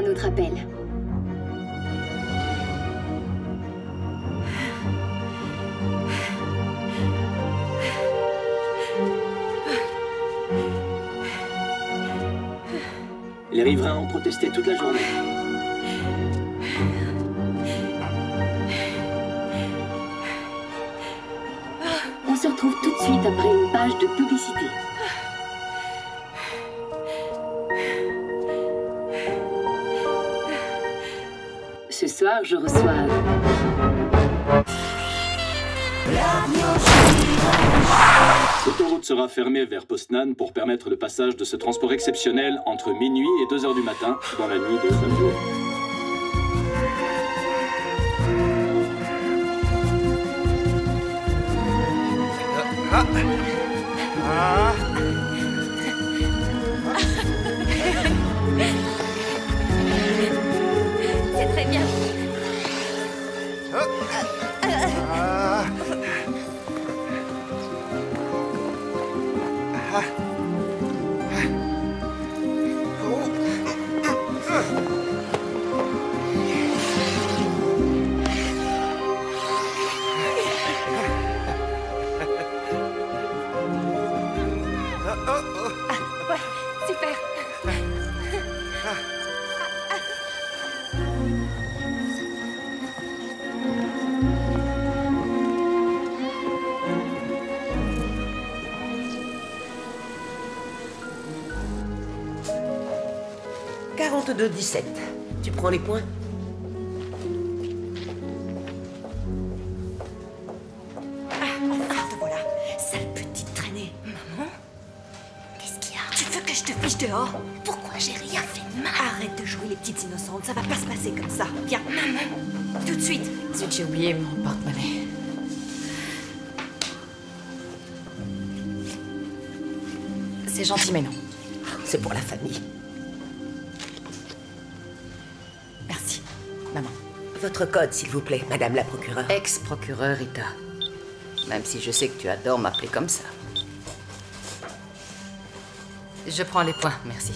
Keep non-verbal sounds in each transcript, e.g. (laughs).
un autre appel. Les riverains ont protesté toute la journée. On se retrouve tout de suite après une page de publicité. Je reçois... L'autoroute sera fermée vers Poznan pour permettre le passage de ce transport exceptionnel entre minuit et 2 heures du matin dans la nuit de samedi. C'est 42-17. Tu prends les points Enfin, te voilà. Sale petite traînée. Maman Qu'est-ce qu'il y a? Tu veux que je te fiche dehors? Pourquoi j'ai rien fait de mal? Arrête de jouer les petites innocentes, ça va pas se passer comme ça. Viens, maman Tout de suite Zut, j'ai oublié mon porte-monnaie. C'est gentil, mais non. C'est pour la famille. Votre code, s'il vous plaît, madame la procureure. Ex-procureur Rita. Même si je sais que tu adores m'appeler comme ça. Je prends les points, merci.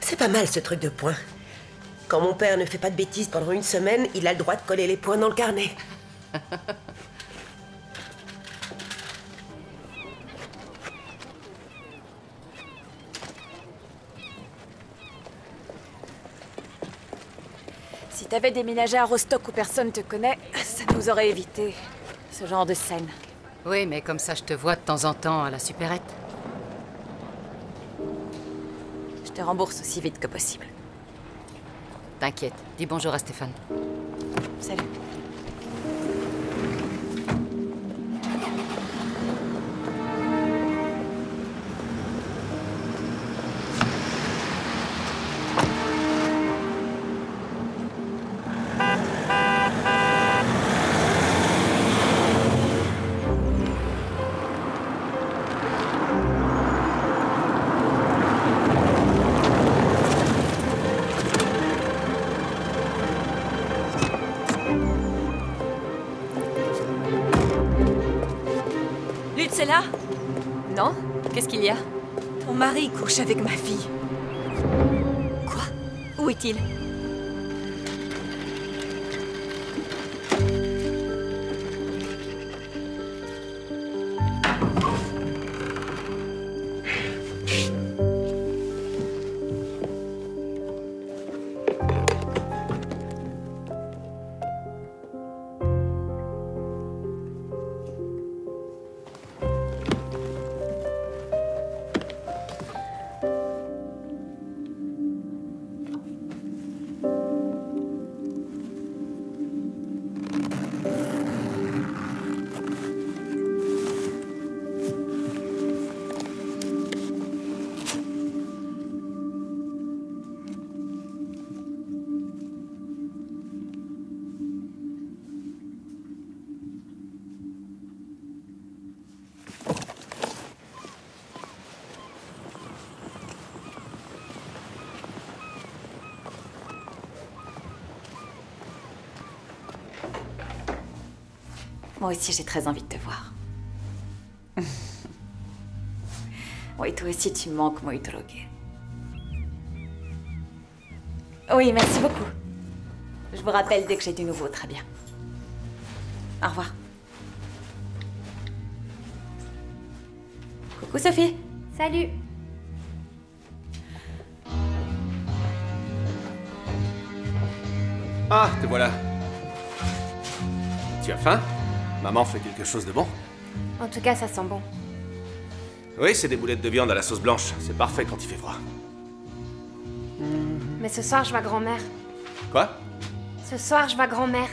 C'est pas mal ce truc de points. Quand mon père ne fait pas de bêtises pendant une semaine, il a le droit de coller les points dans le carnet. (laughs) Si t'avais déménagé à Rostock où personne te connaît, ça nous aurait évité ce genre de scène. Oui, mais comme ça, je te vois de temps en temps à la supérette. Je te rembourse aussi vite que possible. T'inquiète, dis bonjour à Stéphane. Salut. Où Moi aussi, j'ai très envie de te voir. (laughs) oui, toi aussi, tu me manques, moi, drogué. Oui, merci beaucoup. Je vous rappelle dès que j'ai du nouveau, très bien. Au revoir. Coucou Sophie. Salut Ah, te voilà. Tu as faim? Maman fait quelque chose de bon En tout cas, ça sent bon. Oui, c'est des boulettes de viande à la sauce blanche. C'est parfait quand il fait froid. Mais ce soir, je vois grand-mère. Quoi? Ce soir, je vois grand-mère.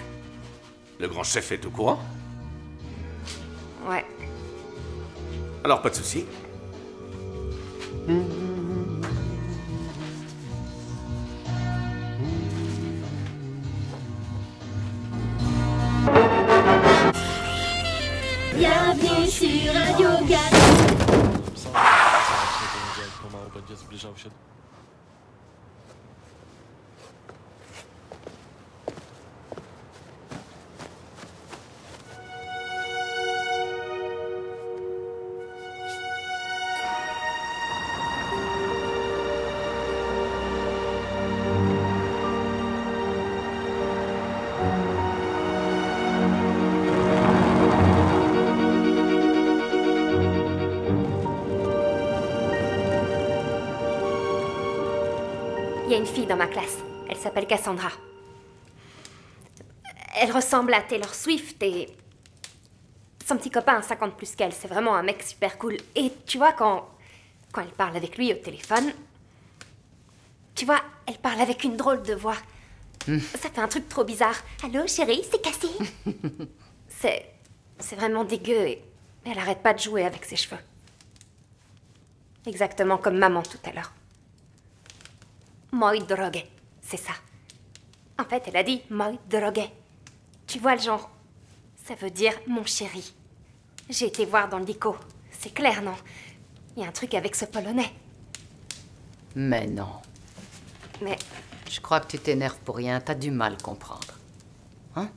Le grand chef est au courant? Ouais. Alors pas de souci. Bienvenue będzie zbliżał się. Une fille dans ma classe. Elle s'appelle Cassandra. Elle ressemble à Taylor Swift et. Son petit copain a 50 plus qu'elle. C'est vraiment un mec super cool. Et tu vois, quand. Quand elle parle avec lui au téléphone. Tu vois, elle parle avec une drôle de voix. Ça fait un truc trop bizarre. Allô, chérie, c'est cassé (laughs) C'est. C'est vraiment dégueu et. Elle arrête pas de jouer avec ses cheveux. Exactement comme maman tout à l'heure. Moi drogué, c'est ça. En fait, elle a dit moi drogué. Tu vois le genre Ça veut dire mon chéri. J'ai été voir dans le dico. C'est clair, non? Il y a un truc avec ce polonais. Mais non. Mais Je crois que tu t'énerves pour rien. T'as du mal comprendre. Hein?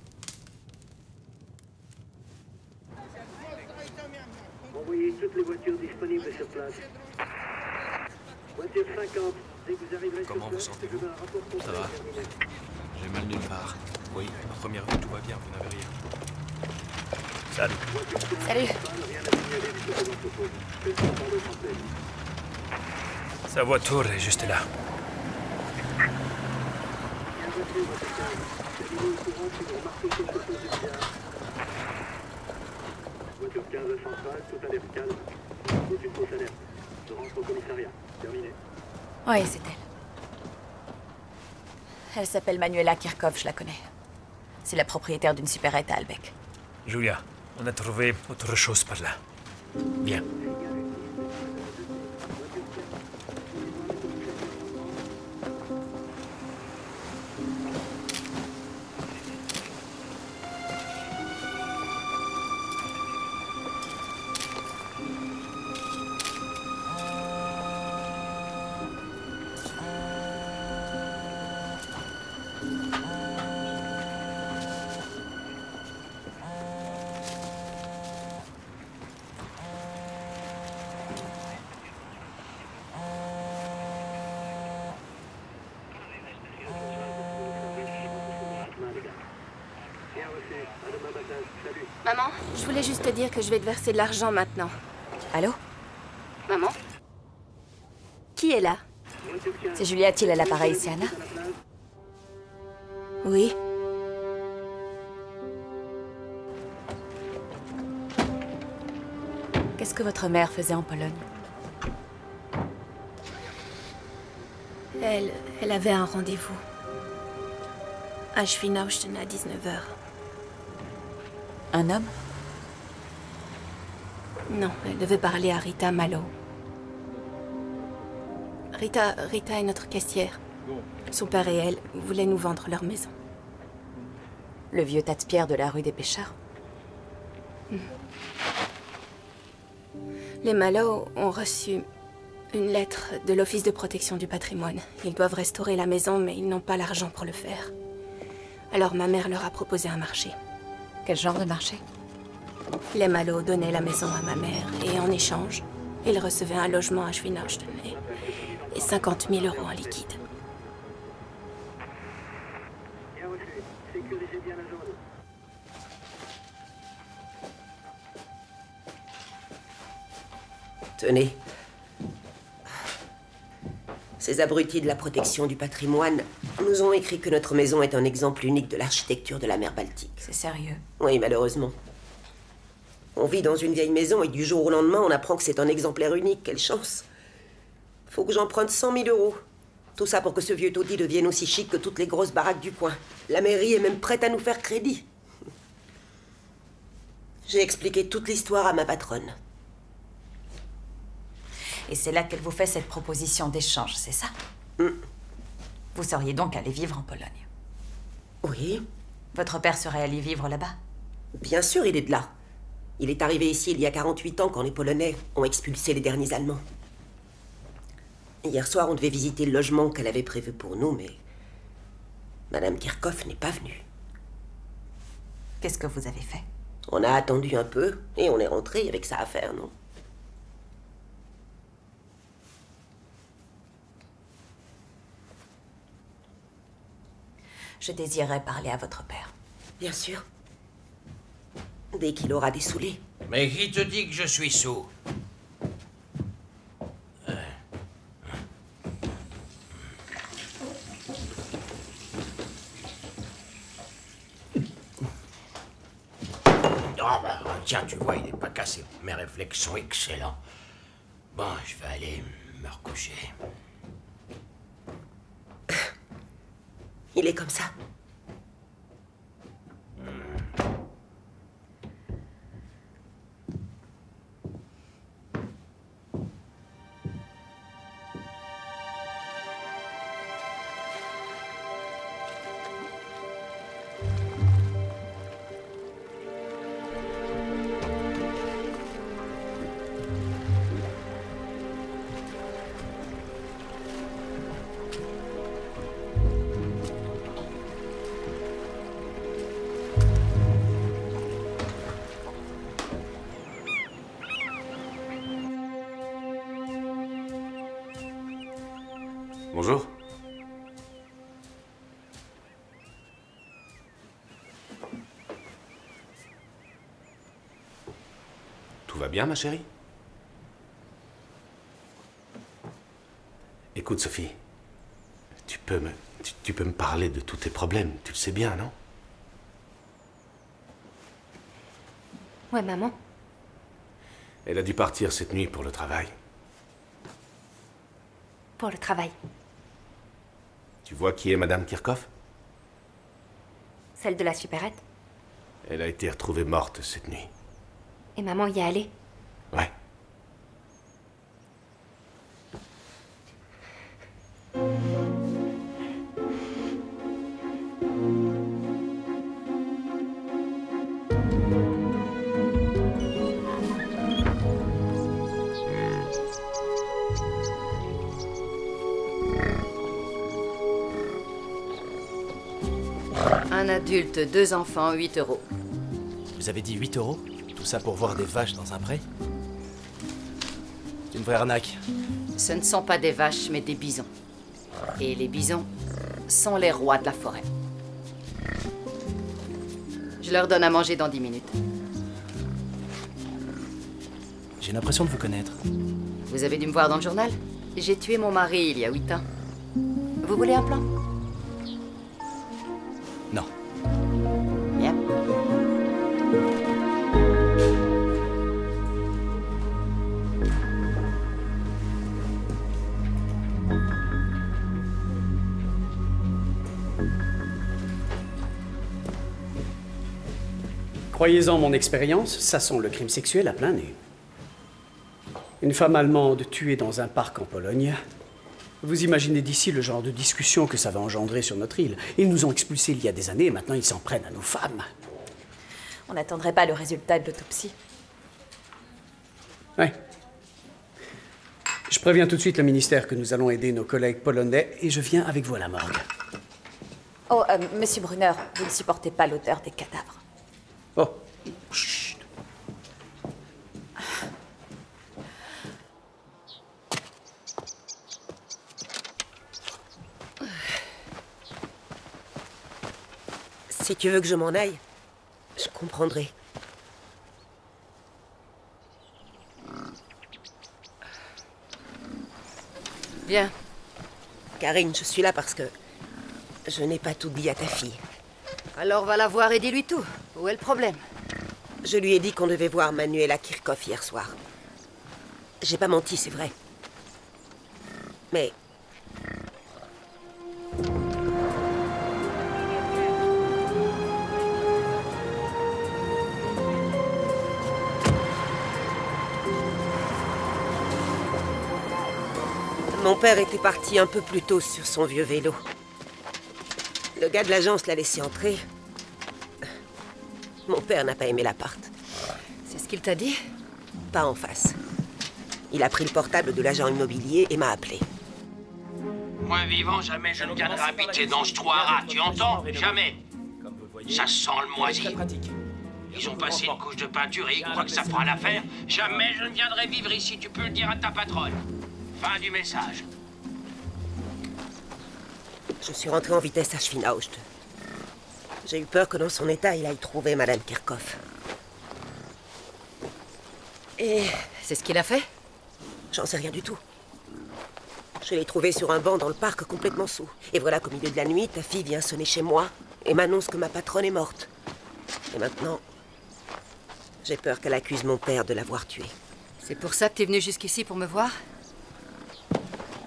Envoyez toutes les voitures disponibles sur place. Voiture 50. Comment vous sentez-vous Ça va. J'ai mal nulle part. Oui, à première vue, tout va bien, vous n'avez rien. Salut. salut Sa voiture est juste là. Voiture 15 centrale, tout alerte calme. Aucune fausse alerte. Je rentre au commissariat. Terminé. Oui, c'est elle. Elle s'appelle Manuela Kirchhoff, je la connais. C'est la propriétaire d'une supérette à Albeck. Julia, on a trouvé autre chose par là. Viens. Dire que je vais te verser de l'argent maintenant. Allô? Maman? Qui est là? C'est Julia Thiel à l'appareil, c'est Anna? Oui. Qu'est-ce que votre mère faisait en Pologne? Elle, elle avait un rendez-vous. À Schwinauchten à 19h. Un homme? Non, elle devait parler à Rita Malo. Rita, Rita est notre caissière. Son père et elle voulaient nous vendre leur maison. Le vieux tas de pierre de la rue des Pêcheurs Les Malo ont reçu une lettre de l'Office de protection du patrimoine. Ils doivent restaurer la maison, mais ils n'ont pas l'argent pour le faire. Alors ma mère leur a proposé un marché. Quel genre de marché? Les Malo donnaient la maison à ma mère, et en échange, ils recevaient un logement à Schwinauchten et, et 50 000 euros en liquide. reçu. Sécurisez bien la zone. Tenez. Ces abrutis de la protection du patrimoine nous ont écrit que notre maison est un exemple unique de l'architecture de la mer Baltique. C'est sérieux? Oui, malheureusement. On vit dans une vieille maison et du jour au lendemain, on apprend que c'est un exemplaire unique. Quelle chance. Faut que j'emprunte 100 000 euros. Tout ça pour que ce vieux taudis devienne aussi chic que toutes les grosses baraques du coin. La mairie est même prête à nous faire crédit. J'ai expliqué toute l'histoire à ma patronne. Et c'est là qu'elle vous fait cette proposition d'échange, c'est ça? Hmm. Vous seriez donc allé vivre en Pologne? Oui, Votre père serait allé vivre là-bas? Bien sûr, il est de là. Il est arrivé ici il y a 48 ans quand les Polonais ont expulsé les derniers Allemands. Hier soir, on devait visiter le logement qu'elle avait prévu pour nous, mais Madame Kirchhoff n'est pas venue. Qu'est-ce que vous avez fait? On a attendu un peu et on est rentré avec ça à faire, non? Je désirais parler à votre père. Bien sûr. Dès qu'il aura dessoulé. Mais qui te dit que je suis sous Ah bah, tiens, tu vois, il n'est pas cassé. Mes réflexes sont excellents. Bon, je vais aller me recoucher. Il est comme ça. Bonjour. Bien, ma chérie? Écoute, Sophie, tu peux me, tu, tu peux me parler de tous tes problèmes, tu le sais bien, non? Ouais, maman. Elle a dû partir cette nuit pour le travail. Pour le travail. Tu vois qui est Madame Kirchhoff? Celle de la supérette. Elle a été retrouvée morte cette nuit. Et maman y est allée. Ouais. Un adulte, deux enfants, 8 euros. Vous avez dit 8 euros? Tout ça pour voir des vaches dans un pré? C'est une vraie arnaque. Ce ne sont pas des vaches, mais des bisons. Et les bisons sont les rois de la forêt. Je leur donne à manger dans 10 minutes. J'ai l'impression de vous connaître. Vous avez dû me voir dans le journal J'ai tué mon mari il y a 8 ans. Vous voulez un plan? Croyez-en mon expérience, ça sent le crime sexuel à plein nez. Une femme allemande tuée dans un parc en Pologne. Vous imaginez d'ici le genre de discussion que ça va engendrer sur notre île. Ils nous ont expulsés il y a des années et maintenant ils s'en prennent à nos femmes. On n'attendrait pas le résultat de l'autopsie. Ouais. Je préviens tout de suite le ministère que nous allons aider nos collègues polonais et je viens avec vous à la morgue. Oh, euh, monsieur Brunner, vous ne supportez pas l'odeur des cadavres. Oh, chut. Si tu veux que je m'en aille, je comprendrai. Bien. Karine, je suis là parce que je n'ai pas tout dit à ta fille. Alors va la voir et dis-lui tout. Où est le problème? Je lui ai dit qu'on devait voir Manuela Kirchhoff hier soir. J'ai pas menti, c'est vrai. Mais Mon père était parti un peu plus tôt sur son vieux vélo. Le gars de l'agence l'a laissé entrer. Mon père n'a pas aimé l'appart. C'est ce qu'il t'a dit? Pas en face. Il a pris le portable de l'agent immobilier et m'a appelé. Moi vivant, jamais je ne viendrai habiter dans ce trou à rats, tu entends? Jamais. Ça sent le moisi. Ils ont passé une couche de peinture et ils croient que ça fera l'affaire. Jamais je ne viendrai vivre ici, tu peux le dire à ta patronne. Fin du message. Je suis rentré en vitesse à Schwinaust. J'ai eu peur que dans son état, il aille trouver Madame Kirchhoff. Et c'est ce qu'il a fait? J'en sais rien du tout. Je l'ai trouvé sur un banc dans le parc complètement sous. Et voilà qu'au milieu de la nuit, ta fille vient sonner chez moi et m'annonce que ma patronne est morte. Et maintenant, j'ai peur qu'elle accuse mon père de l'avoir tuée. C'est pour ça que t'es venu jusqu'ici pour me voir?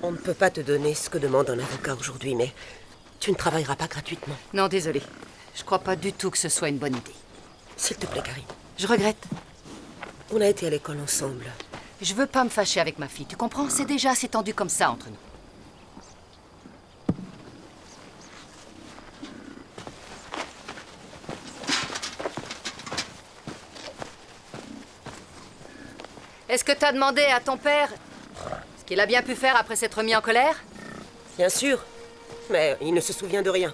On ne peut pas te donner ce que demande un avocat aujourd'hui, mais tu ne travailleras pas gratuitement. Non, désolé. Je crois pas du tout que ce soit une bonne idée. S'il te plaît, Karine. Je regrette. On a été à l'école ensemble. Je veux pas me fâcher avec ma fille, tu comprends? C'est déjà assez tendu comme ça entre nous. Est-ce que t'as demandé à ton père qu'il a bien pu faire après s'être mis en colère? Bien sûr. Mais il ne se souvient de rien.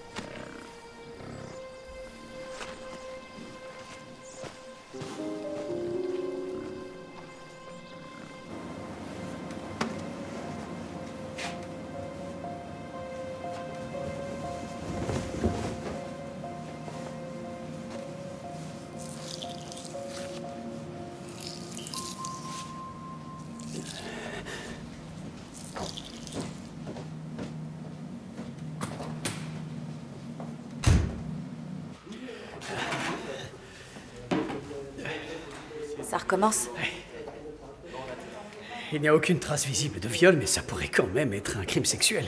Il n'y a aucune trace visible de viol, mais ça pourrait quand même être un crime sexuel.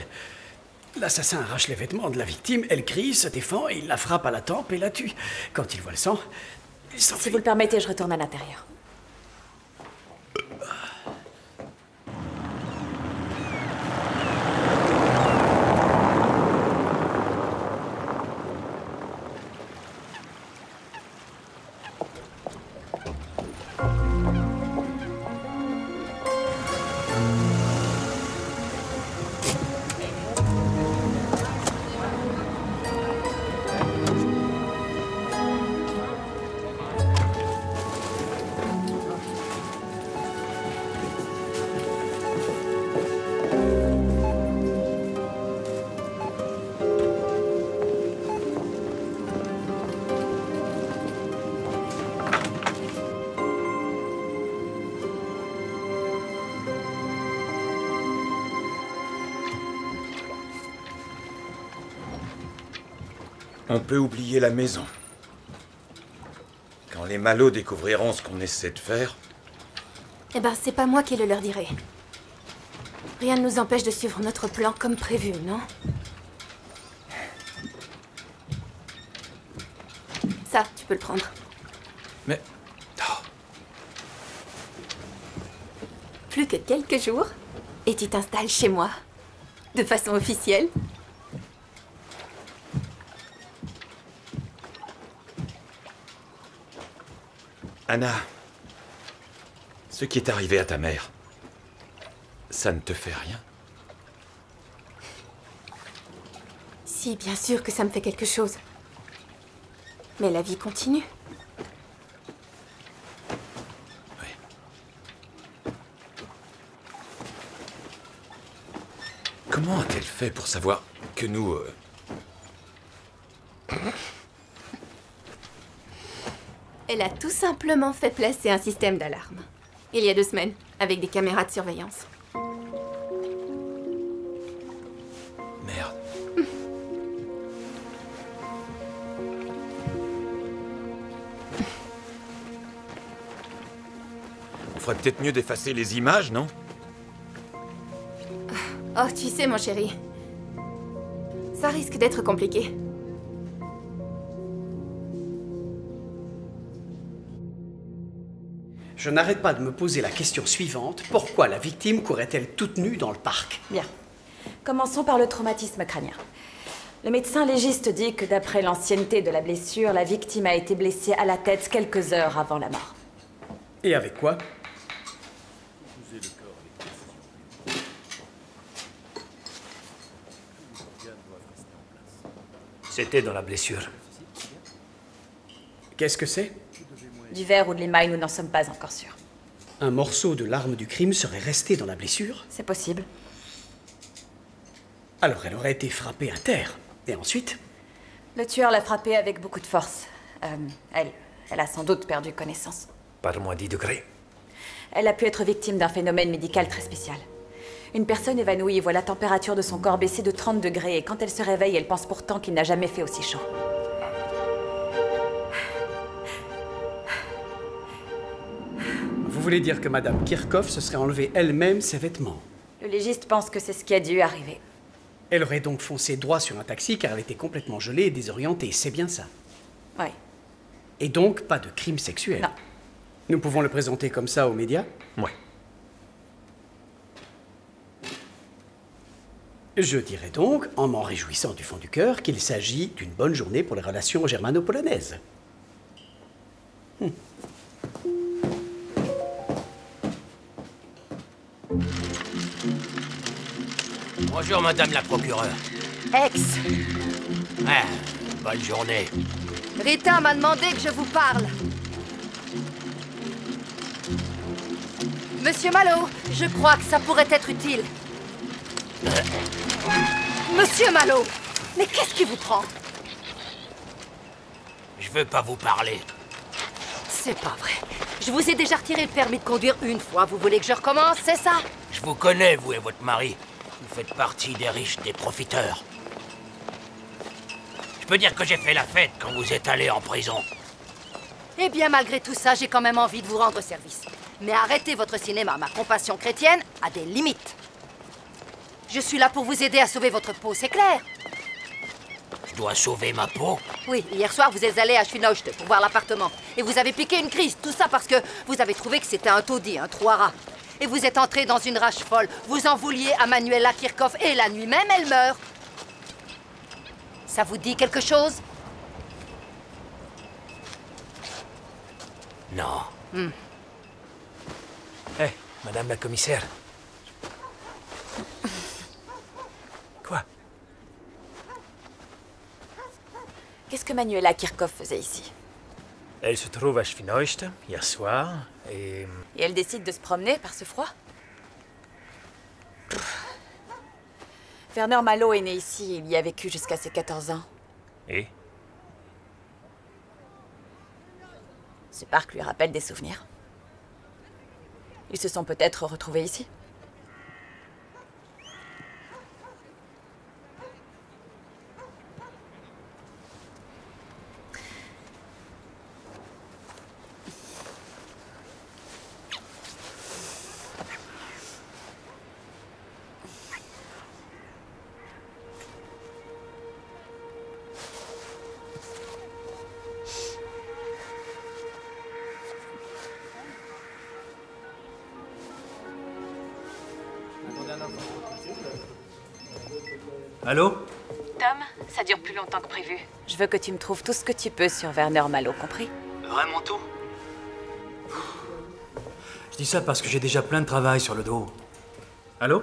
L'assassin arrache les vêtements de la victime, elle crie, se défend, et il la frappe à la tempe et la tue. Quand il voit le sang, il s'enfuit. Si vous le permettez, je retourne à l'intérieur. On peut oublier la maison. Quand les malots découvriront ce qu'on essaie de faire, Eh ben, c'est pas moi qui le leur dirai. Rien ne nous empêche de suivre notre plan comme prévu, non? Ça, tu peux le prendre. Mais. Plus que quelques jours, et tu t'installes chez moi. De façon officielle. Anna, ce qui est arrivé à ta mère, ça ne te fait rien? Si, bien sûr que ça me fait quelque chose. Mais la vie continue. Comment a-t-elle fait pour savoir que nous... euh, Elle a tout simplement fait placer un système d'alarme. Il y a deux semaines, avec des caméras de surveillance. Merde. (laughs) On ferait peut-être mieux d'effacer les images, non? Oh, tu sais, mon chéri. Ça risque d'être compliqué. Je n'arrête pas de me poser la question suivante. Pourquoi la victime courait-elle toute nue dans le parc? Bien. Commençons par le traumatisme crânien. Le médecin légiste dit que d'après l'ancienneté de la blessure, la victime a été blessée à la tête quelques heures avant la mort. Et avec quoi? C'était dans la blessure. Qu'est-ce que c'est? Du verre ou de l'émail, nous n'en sommes pas encore sûrs. Un morceau de l'arme du crime serait resté dans la blessure? C'est possible. Alors elle aurait été frappée à terre. Et ensuite? Le tueur l'a frappée avec beaucoup de force. Euh, elle, elle a sans doute perdu connaissance. Par moins 10 degrés. Elle a pu être victime d'un phénomène médical très spécial. Une personne évanouie voit la température de son corps baisser de 30 degrés et quand elle se réveille, elle pense pourtant qu'il n'a jamais fait aussi chaud. Voulez dire que Madame Kirchhoff se serait enlevé elle-même ses vêtements Le légiste pense que c'est ce qui a dû arriver. Elle aurait donc foncé droit sur un taxi car elle était complètement gelée et désorientée, c'est bien ça Oui. Et donc pas de crime sexuel Non. Nous pouvons le présenter comme ça aux médias Ouais. Je dirais donc, en m'en réjouissant du fond du cœur, qu'il s'agit d'une bonne journée pour les relations germano-polonaises. Bonjour, madame la procureure. Ex, Ah, bonne journée. Rita m'a demandé que je vous parle. Monsieur Malo, je crois que ça pourrait être utile. Monsieur Malo, mais qu'est-ce qui vous prend? Je veux pas vous parler. C'est pas vrai. Je vous ai déjà retiré le permis de conduire une fois. Vous voulez que je recommence, c'est ça? Je vous connais, vous et votre mari. Vous faites partie des riches, des profiteurs. Je peux dire que j'ai fait la fête quand vous êtes allé en prison. Eh bien, malgré tout ça, j'ai quand même envie de vous rendre service. Mais arrêtez votre cinéma. Ma compassion chrétienne a des limites. Je suis là pour vous aider à sauver votre peau, c'est clair Je dois sauver ma peau. Oui, hier soir, vous êtes allé à Schwinauchte pour voir l'appartement. Et vous avez piqué une crise. Tout ça parce que vous avez trouvé que c'était un taudis, un trou à rats. Et vous êtes entré dans une rage folle. Vous en vouliez à Manuela Kirchhoff et la nuit même, elle meurt. Ça vous dit quelque chose? Non. Hmm. Hé, madame la commissaire. Quoi? Qu'est-ce que Manuela Kirchhoff faisait ici? Elle se trouve à Schwineuchte hier soir et. Et elle décide de se promener par ce froid. Werner Malo est né ici et il y a vécu jusqu'à ses 14 ans. Et? Ce parc lui rappelle des souvenirs. Ils se sont peut-être retrouvés ici. Veux que tu me trouves tout ce que tu peux sur Werner Malo, compris? Vraiment tout? Je dis ça parce que j'ai déjà plein de travail sur le dos. Allô?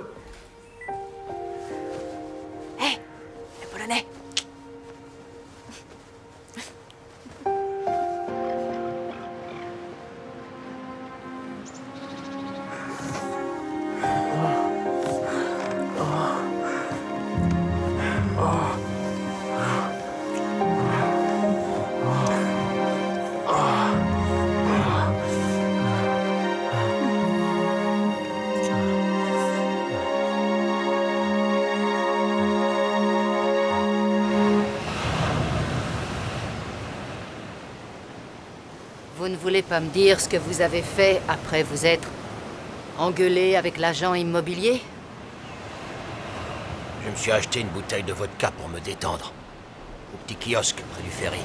Vous ne voulez pas me dire ce que vous avez fait après vous être engueulé avec l'agent immobilier? Je me suis acheté une bouteille de vodka pour me détendre. Au petit kiosque près du ferry.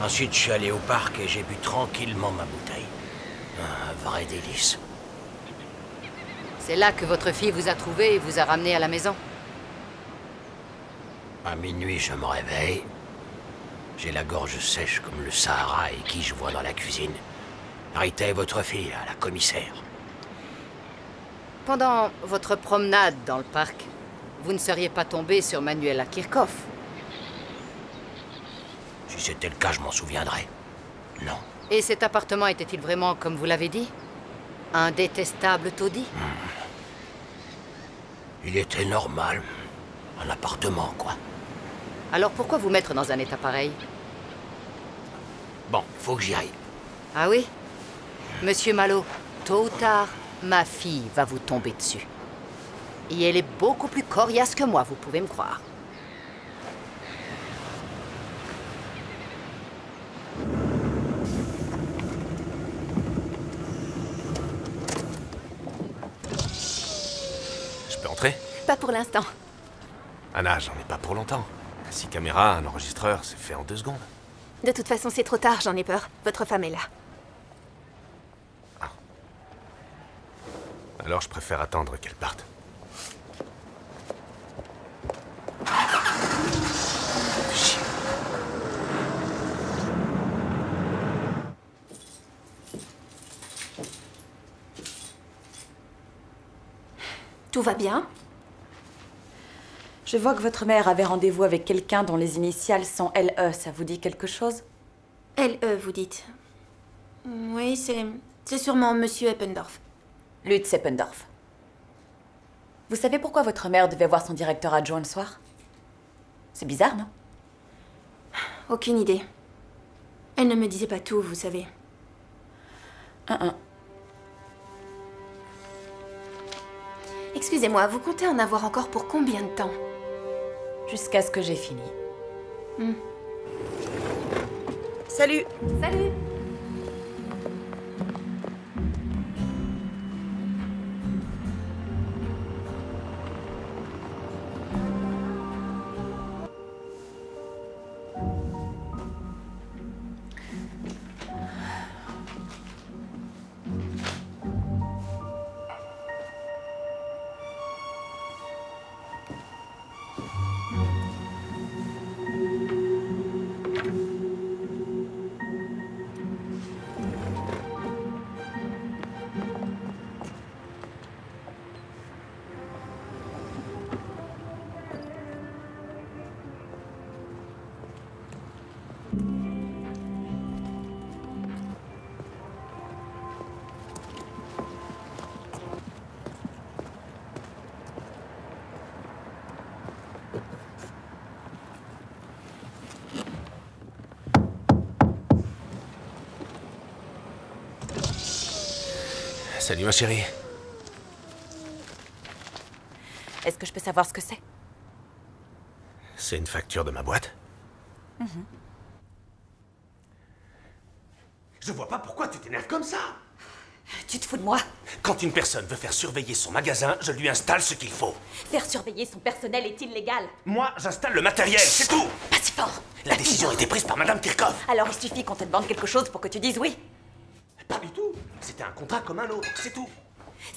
Ensuite, je suis allé au parc et j'ai bu tranquillement ma bouteille. Un vrai délice. C'est là que votre fille vous a trouvé et vous a ramené à la maison À minuit, je me réveille. J'ai la gorge sèche comme le Sahara et qui je vois dans la cuisine Rita est votre fille, là, la commissaire. Pendant votre promenade dans le parc, vous ne seriez pas tombé sur Manuela Kirchhoff Si c'était le cas, je m'en souviendrais. Non. Et cet appartement était-il vraiment, comme vous l'avez dit, un détestable taudis Il était normal. Un appartement, quoi. Alors pourquoi vous mettre dans un état pareil? Faut que j'y aille. Ah oui? Monsieur Malo, tôt ou tard, ma fille va vous tomber dessus. Et elle est beaucoup plus coriace que moi, vous pouvez me croire. Je peux entrer? Pas pour l'instant. Anna, j'en ai pas pour longtemps. Six caméras, un enregistreur, c'est fait en deux secondes. De toute façon, c'est trop tard, j'en ai peur. Votre femme est là. Alors je préfère attendre qu'elle parte. Tout va bien? Je vois que votre mère avait rendez-vous avec quelqu'un dont les initiales sont LE. Ça vous dit quelque chose? LE, vous dites Oui, c'est. C'est sûrement Monsieur Eppendorf. Lutz Eppendorf. Vous savez pourquoi votre mère devait voir son directeur adjoint le soir? C'est bizarre, non? Aucune idée. Elle ne me disait pas tout, vous savez. Un, un. Excusez-moi, vous comptez en avoir encore pour combien de temps? Jusqu'à ce que j'ai fini. Hmm. Salut Salut Salut ma chérie. Est-ce que je peux savoir ce que c'est? C'est une facture de ma boîte Mhm. Je vois pas pourquoi tu t'énerves comme ça. Tu te fous de moi? Quand une personne veut faire surveiller son magasin, je lui installe ce qu'il faut. Faire surveiller son personnel est illégal. Moi, j'installe le matériel, c'est tout Pas si fort La décision a été prise par Madame Kirchhoff. Alors il suffit qu'on te demande quelque chose pour que tu dises oui. C'était un contrat comme un autre, c'est tout.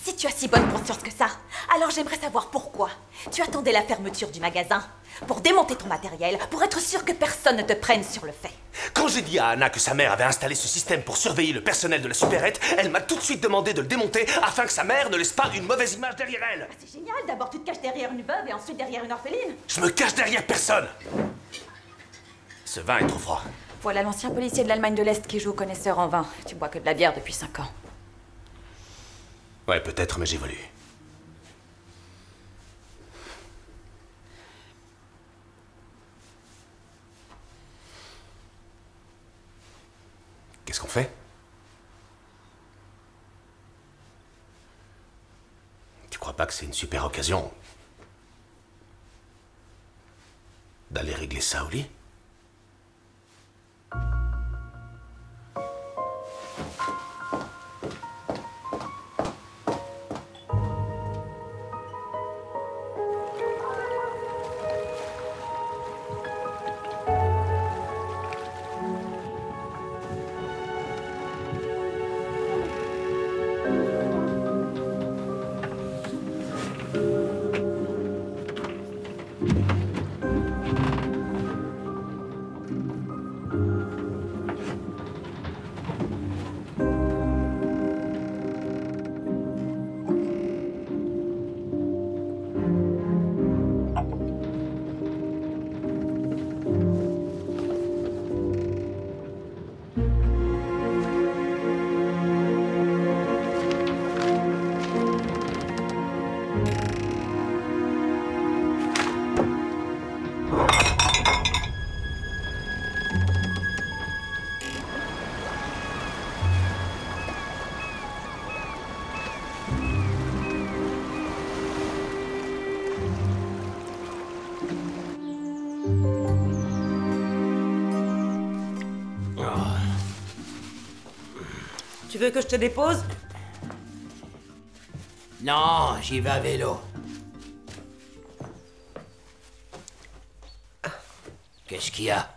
Si tu as si bonne conscience que ça, alors j'aimerais savoir pourquoi. Tu attendais la fermeture du magasin pour démonter ton matériel, pour être sûr que personne ne te prenne sur le fait. Quand j'ai dit à Anna que sa mère avait installé ce système pour surveiller le personnel de la supérette, elle m'a tout de suite demandé de le démonter afin que sa mère ne laisse pas une mauvaise image derrière elle. C'est génial, d'abord tu te caches derrière une veuve et ensuite derrière une orpheline. Je me cache derrière personne. Ce vin est trop froid. Voilà l'ancien policier de l'Allemagne de l'Est qui joue au connaisseur en vin. Tu bois que de la bière depuis 5 ans. Ouais, peut-être, mais j'évolue. Qu'est-ce qu'on fait? Tu crois pas que c'est une super occasion? D'aller régler ça au lit? you. Tu veux que je te dépose? Non, j'y vais à vélo. Qu'est-ce qu'il y a?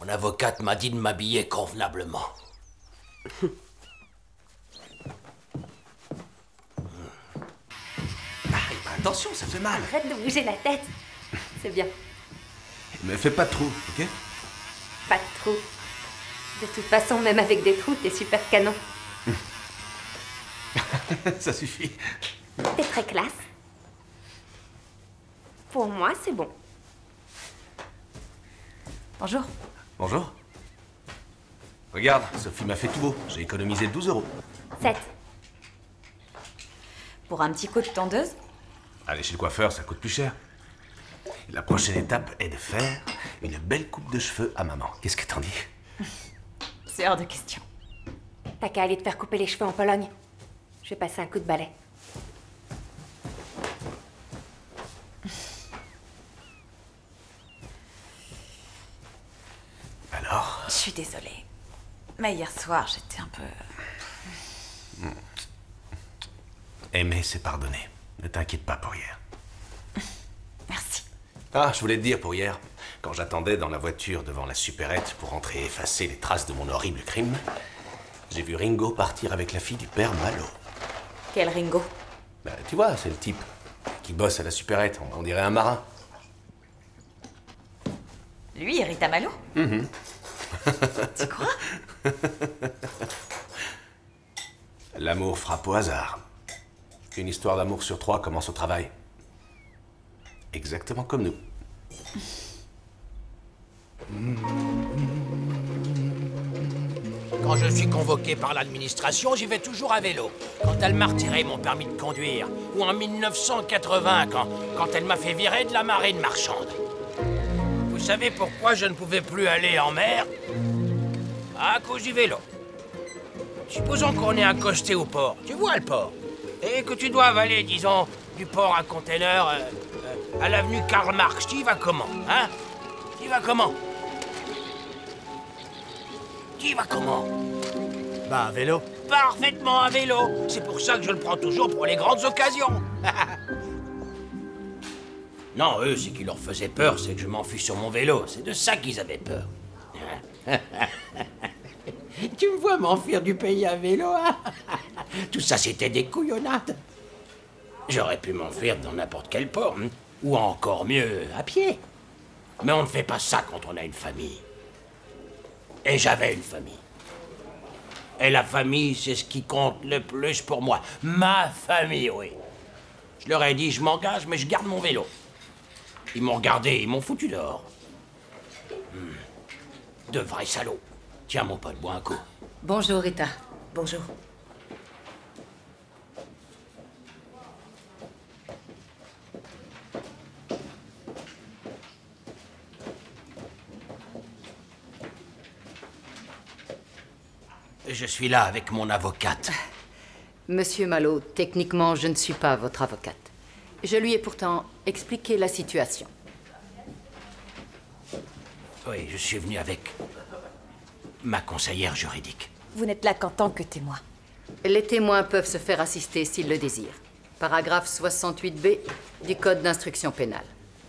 Mon avocate m'a dit de m'habiller convenablement. Attention, ça fait mal. Arrête de bouger la tête. C'est bien. Mais fais pas de trou, ok? Pas de trous. De toute façon, même avec des trous, t'es super canon. (laughs) Ça suffit. T'es très classe. Pour moi, c'est bon. Bonjour. Bonjour. Regarde, Sophie m'a fait tout beau. J'ai économisé 12 euros. 7. Pour un petit coup de tondeuse Aller chez le coiffeur, ça coûte plus cher. La prochaine étape est de faire une belle coupe de cheveux à maman. Qu'est-ce que t'en dis? C'est hors de question. T'as qu'à aller te faire couper les cheveux en Pologne. Je vais passer un coup de balai. Alors Je suis désolée. Mais hier soir, j'étais un peu... Aimer, c'est pardonner. Ne t'inquiète pas pour hier. (laughs) Merci. Ah, je voulais te dire pour hier, quand j'attendais dans la voiture devant la supérette pour entrer effacer les traces de mon horrible crime, j'ai vu Ringo partir avec la fille du père Malo. Quel Ringo Bah, tu vois, c'est le type qui bosse à la supérette, on, on dirait un marin. Lui, Rita Malo Mhm. (laughs) Tu crois L'amour frappe au hasard. Une histoire d'amour sur trois commence au travail. Exactement comme nous. Quand je suis convoqué par l'administration, j'y vais toujours à vélo. Quand elle m'a retiré mon permis de conduire. Ou en 1980, quand, quand elle m'a fait virer de la marine marchande. Vous savez pourquoi je ne pouvais plus aller en mer? À cause du vélo. Supposons qu'on est accosté au port. Tu vois le port? Et que tu dois aller, disons, du port à container euh, euh, à l'avenue Karl Marx. Tu y vas comment Hein? Tu y vas comment? Tu y vas comment Bah, à vélo. Parfaitement à vélo. C'est pour ça que je le prends toujours pour les grandes occasions. (laughs) non, eux, ce qui leur faisait peur, c'est que je m'enfuis sur mon vélo. C'est de ça qu'ils avaient peur. (laughs) tu me vois m'enfuir du pays à vélo, hein (laughs) Tout ça, c'était des couillonnades. J'aurais pu m'enfuir dans n'importe quel port, hein, ou encore mieux, à pied. Mais on ne fait pas ça quand on a une famille. Et j'avais une famille. Et la famille, c'est ce qui compte le plus pour moi. Ma famille, oui. Je leur ai dit, je m'engage, mais je garde mon vélo. Ils m'ont regardé, ils m'ont foutu dehors. Hmm. De vrais salauds. Tiens, mon pote, bois un coup. Bonjour, Rita. Bonjour. Je suis là avec mon avocate. (laughs) Monsieur Malo, techniquement, je ne suis pas votre avocate. Je lui ai pourtant expliqué la situation. Oui, je suis venu avec ma conseillère juridique. Vous n'êtes là qu'en tant que témoin. Les témoins peuvent se faire assister s'ils le désirent. Paragraphe 68b du Code d'instruction pénale.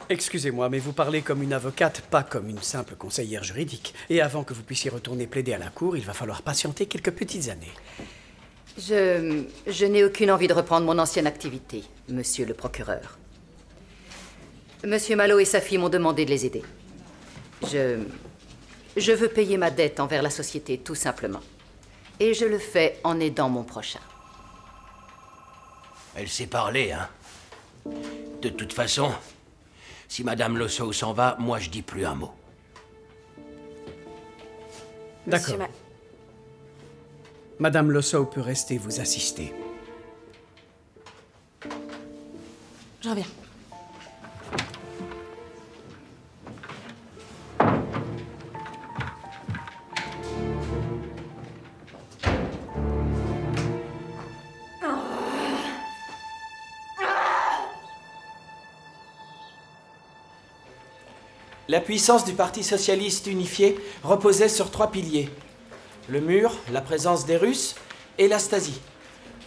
Excusez-moi, mais vous parlez comme une avocate, pas comme une simple conseillère juridique. Et avant que vous puissiez retourner plaider à la cour, il va falloir patienter quelques petites années. Je. Je n'ai aucune envie de reprendre mon ancienne activité, monsieur le procureur. Monsieur Malo et sa fille m'ont demandé de les aider. Je. Je veux payer ma dette envers la société, tout simplement. Et je le fais en aidant mon prochain. Elle sait parler, hein. De toute façon, si Madame Losso s'en va, moi je dis plus un mot. D'accord. Madame Lossow peut rester vous assister. Je reviens. La puissance du Parti socialiste unifié reposait sur trois piliers. le mur, la présence des Russes et la Stasi.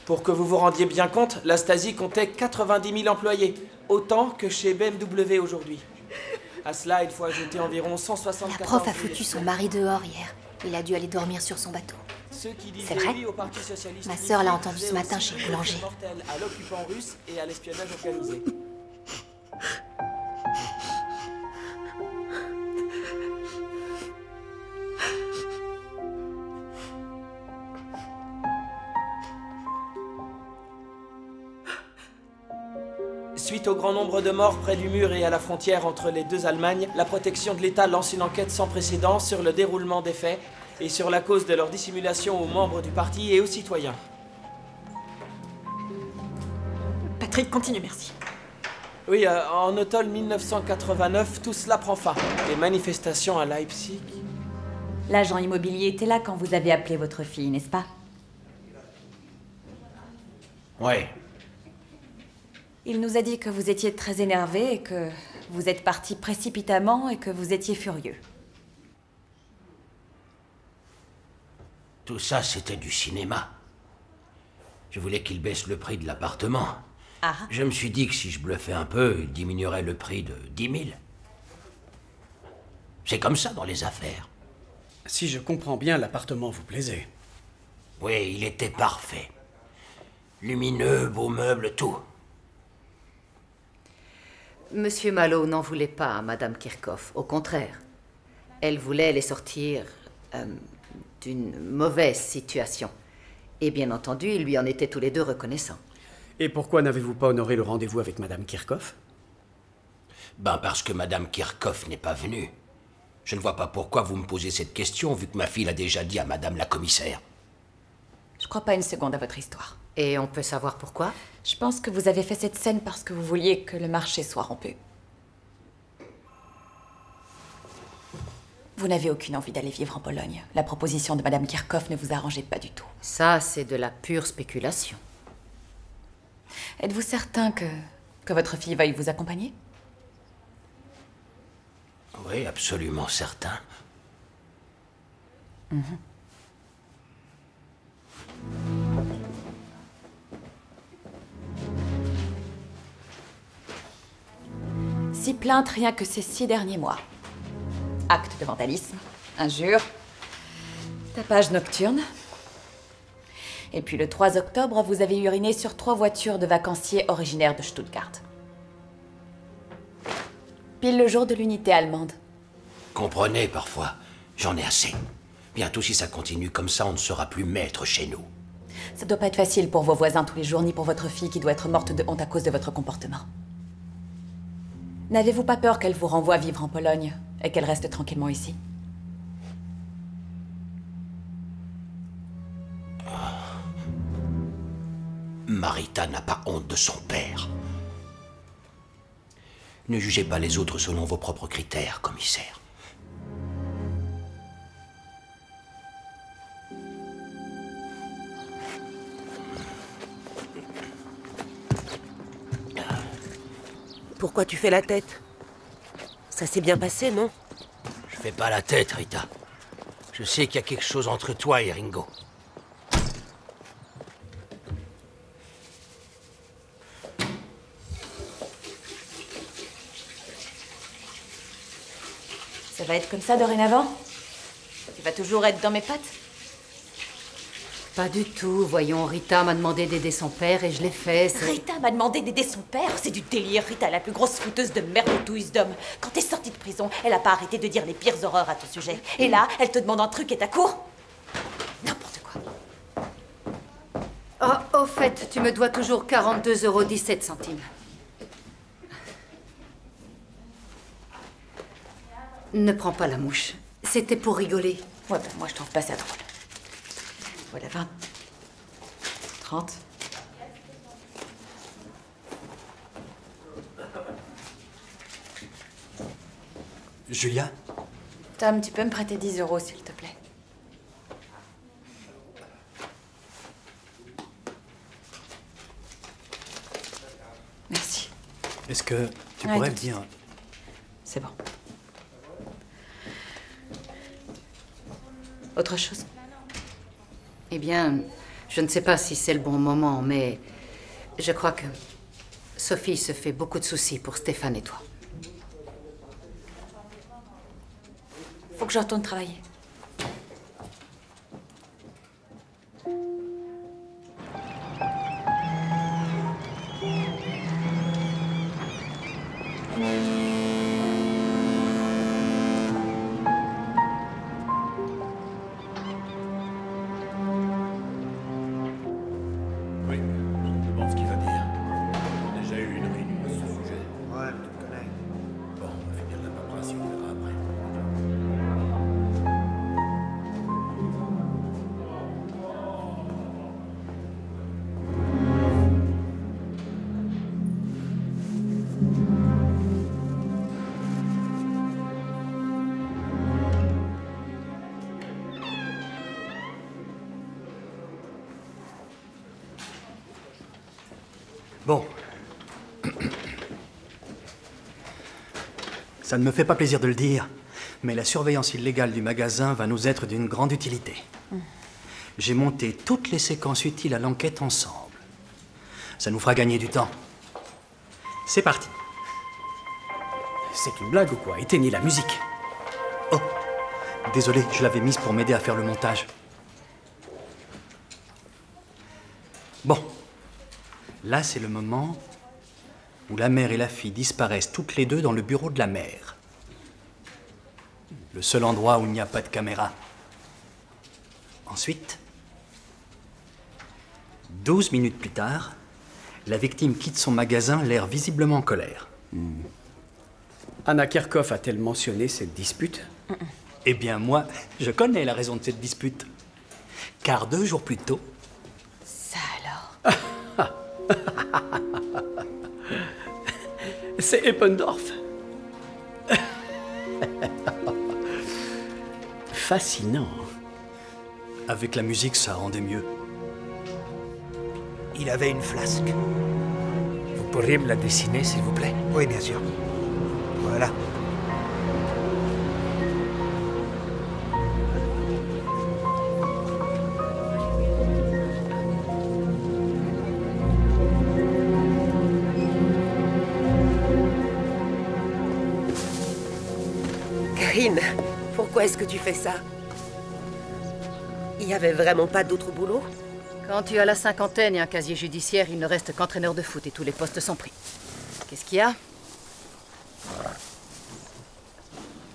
Pour que vous vous rendiez bien compte, la Stasi comptait 90 000 employés, autant que chez BMW aujourd'hui. À cela, il faut ajouter environ 174 La prof a 000 foutu son mari dehors hier. Il a dû aller dormir sur son bateau. C'est vrai au Parti Ma sœur l'a entendu ce matin chez boulanger. c'était mortel à l'occupant russe et à l'espionnage organisé. Suite au grand nombre de morts près du mur et à la frontière entre les deux Allemagnes, la protection de l'État lance une enquête sans précédent sur le déroulement des faits et sur la cause de leur dissimulation aux membres du parti et aux citoyens. Patrick, continue, merci. Oui, euh, en automne 1989, tout cela prend fin. Les manifestations à Leipzig. L'agent immobilier était là quand vous avez appelé votre fille, n'est-ce pas? Ouais. Il nous a dit que vous étiez très énervé et que vous êtes parti précipitamment et que vous étiez furieux. Tout ça, c'était du cinéma. Je voulais qu'il baisse le prix de l'appartement. Ah. Je me suis dit que si je bluffais un peu, il diminuerait le prix de 10 000. C'est comme ça dans les affaires. Si je comprends bien, l'appartement vous plaisait. Oui, il était parfait. Lumineux, beaux meubles, tout. Monsieur Malo n'en voulait pas à Madame Kirchhoff, au contraire. Elle voulait les sortir euh, d'une mauvaise situation. Et bien entendu, ils lui en étaient tous les deux reconnaissants. Et pourquoi n'avez-vous pas honoré le rendez-vous avec Madame Kirchhoff? Ben parce que Madame Kirchhoff n'est pas venue. Je ne vois pas pourquoi vous me posez cette question, vu que ma fille l'a déjà dit à Madame la commissaire. Je crois pas une seconde à votre histoire. Et on peut savoir pourquoi? Je pense que vous avez fait cette scène parce que vous vouliez que le marché soit rompu. Vous n'avez aucune envie d'aller vivre en Pologne. La proposition de Madame Kirchhoff ne vous arrangeait pas du tout. Ça, c'est de la pure spéculation. Êtes-vous certain que, que votre fille veuille vous accompagner? Oui, absolument certain. Mhm. Six plaintes rien que ces six derniers mois. Actes de vandalisme, injures, tapage nocturne. Et puis le 3 octobre, vous avez uriné sur trois voitures de vacanciers originaires de Stuttgart. Pile le jour de l'unité allemande. Comprenez parfois, j'en ai assez. Bientôt, si ça continue comme ça, on ne sera plus maître chez nous. Ça doit pas être facile pour vos voisins tous les jours, ni pour votre fille qui doit être morte de honte à cause de votre comportement. N'avez-vous pas peur qu'elle vous renvoie vivre en Pologne et qu'elle reste tranquillement ici? Marita n'a pas honte de son père. Ne jugez pas les autres selon vos propres critères, commissaire. Pourquoi tu fais la tête? Ça s'est bien passé, non? Je fais pas la tête, Rita. Je sais qu'il y a quelque chose entre toi et Ringo. Ça va être comme ça dorénavant? Tu vas toujours être dans mes pattes? Pas du tout. Voyons, Rita m'a demandé d'aider son père et je l'ai fait. Rita m'a demandé d'aider son père, c'est du délire. Rita, la plus grosse fouteuse de merde de tout Isdom. Quand t'es sortie de prison, elle a pas arrêté de dire les pires horreurs à ton sujet. Et là, elle te demande un truc et ta cour Oh, au fait, tu me dois toujours 42,17 euros centimes. Ne prends pas la mouche. C'était pour rigoler. Ouais, ben, moi je trouve pas ça drôle. Voilà, 20. 30. Julia? Tom, tu peux me prêter 10 euros, s'il te plaît Merci. Est-ce que tu pourrais me dire... C'est bon. Autre chose? Eh bien, je ne sais pas si c'est le bon moment, mais je crois que Sophie se fait beaucoup de soucis pour Stéphane et toi. Faut que je retourne travailler. Ça ne me fait pas plaisir de le dire, mais la surveillance illégale du magasin va nous être d'une grande utilité. J'ai monté toutes les séquences utiles à l'enquête ensemble. Ça nous fera gagner du temps. C'est parti. C'est une blague ou quoi? Éteignez la musique. Oh, désolé, je l'avais mise pour m'aider à faire le montage. Bon, là c'est le moment où la mère et la fille disparaissent toutes les deux dans le bureau de la mère. Le seul endroit où il n'y a pas de caméra. Ensuite, 12 minutes plus tard, la victime quitte son magasin, l'air visiblement en colère. Anna Kerkhoff a-t-elle mentionné cette dispute? Eh bien, moi, je connais la raison de cette dispute. Car deux jours plus tôt, Ça alors? (laughs) C'est Eppendorf. (laughs) Fascinant. avec la musique, ça rendait mieux. Il avait une flasque. Vous pourriez me la dessiner, s'il vous plaît? Oui, bien sûr. Voilà. Karine, pourquoi est-ce que tu fais ça? Il y avait vraiment pas d'autre boulot? Quand tu as la cinquantaine et un casier judiciaire, il ne reste qu'entraîneur de foot et tous les postes sont pris. Qu'est-ce qu'il y a?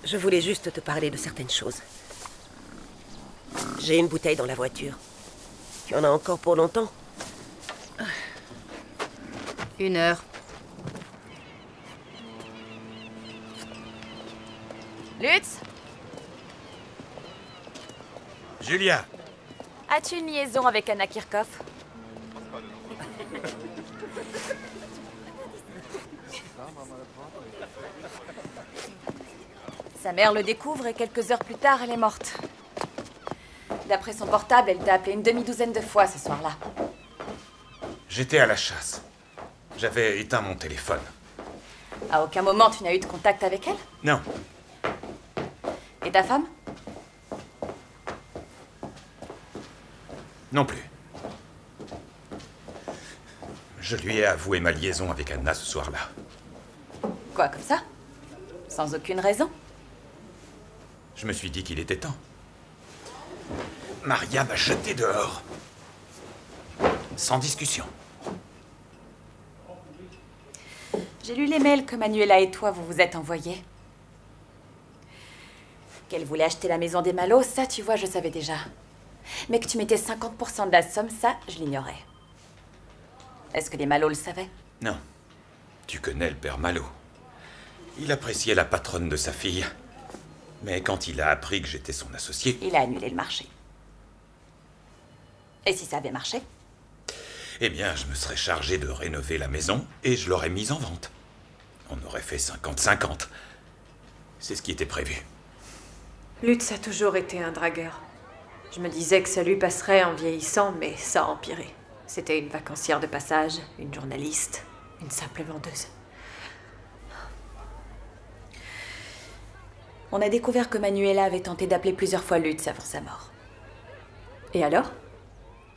Je voulais juste te parler de certaines choses. J'ai une bouteille dans la voiture. Tu en as encore pour longtemps Une heure. Lutz? Julia As-tu une liaison avec Anna Kirchhoff? Sa mère le découvre et quelques heures plus tard, elle est morte. D'après son portable, elle t'a appelé une demi-douzaine de fois ce soir-là. J'étais à la chasse. J'avais éteint mon téléphone. À aucun moment tu n'as eu de contact avec elle? Non, Et ta femme? Non plus. Je lui ai avoué ma liaison avec Anna ce soir-là. Quoi, comme ça? Sans aucune raison? Je me suis dit qu'il était temps. Maria m'a jeté dehors. Sans discussion. J'ai lu les mails que Manuela et toi vous vous êtes envoyés. Qu'elle voulait acheter la maison des Malos, ça tu vois, je savais déjà. Mais que tu mettais 50% de la somme, ça, je l'ignorais. Est-ce que les Malos le savaient? Non. Tu connais le père Malo. Il appréciait la patronne de sa fille. Mais quand il a appris que j'étais son associé, Il a annulé le marché. Et si ça avait marché? Eh bien, je me serais chargé de rénover la maison et je l'aurais mise en vente. On aurait fait 50-50. C'est ce qui était prévu. Lutz a toujours été un dragueur. Je me disais que ça lui passerait en vieillissant, mais ça a empiré. C'était une vacancière de passage, une journaliste, une simple vendeuse. On a découvert que Manuela avait tenté d'appeler plusieurs fois Lutz avant sa mort. Et alors?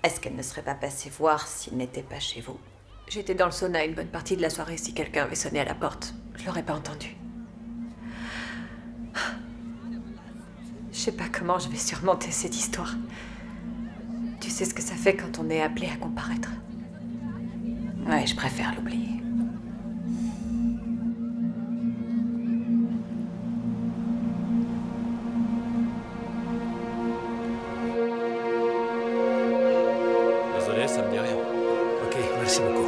Est-ce qu'elle ne serait pas passée voir s'il n'était pas chez vous? J'étais dans le sauna une bonne partie de la soirée. Si quelqu'un avait sonné à la porte, je l'aurais pas entendu. Je sais pas comment je vais surmonter cette histoire. Tu sais ce que ça fait quand on est appelé à comparaître. Ouais, je préfère l'oublier. Désolé, ça me dit rien. Ok, merci beaucoup.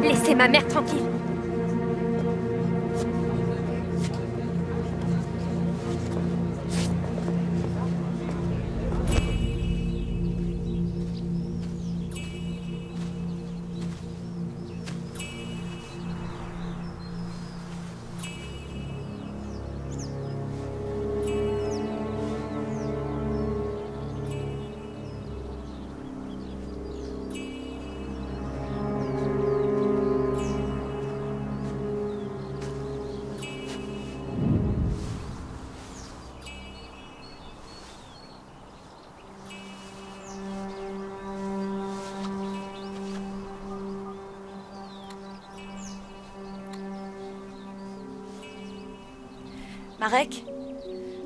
Laissez ma mère Marek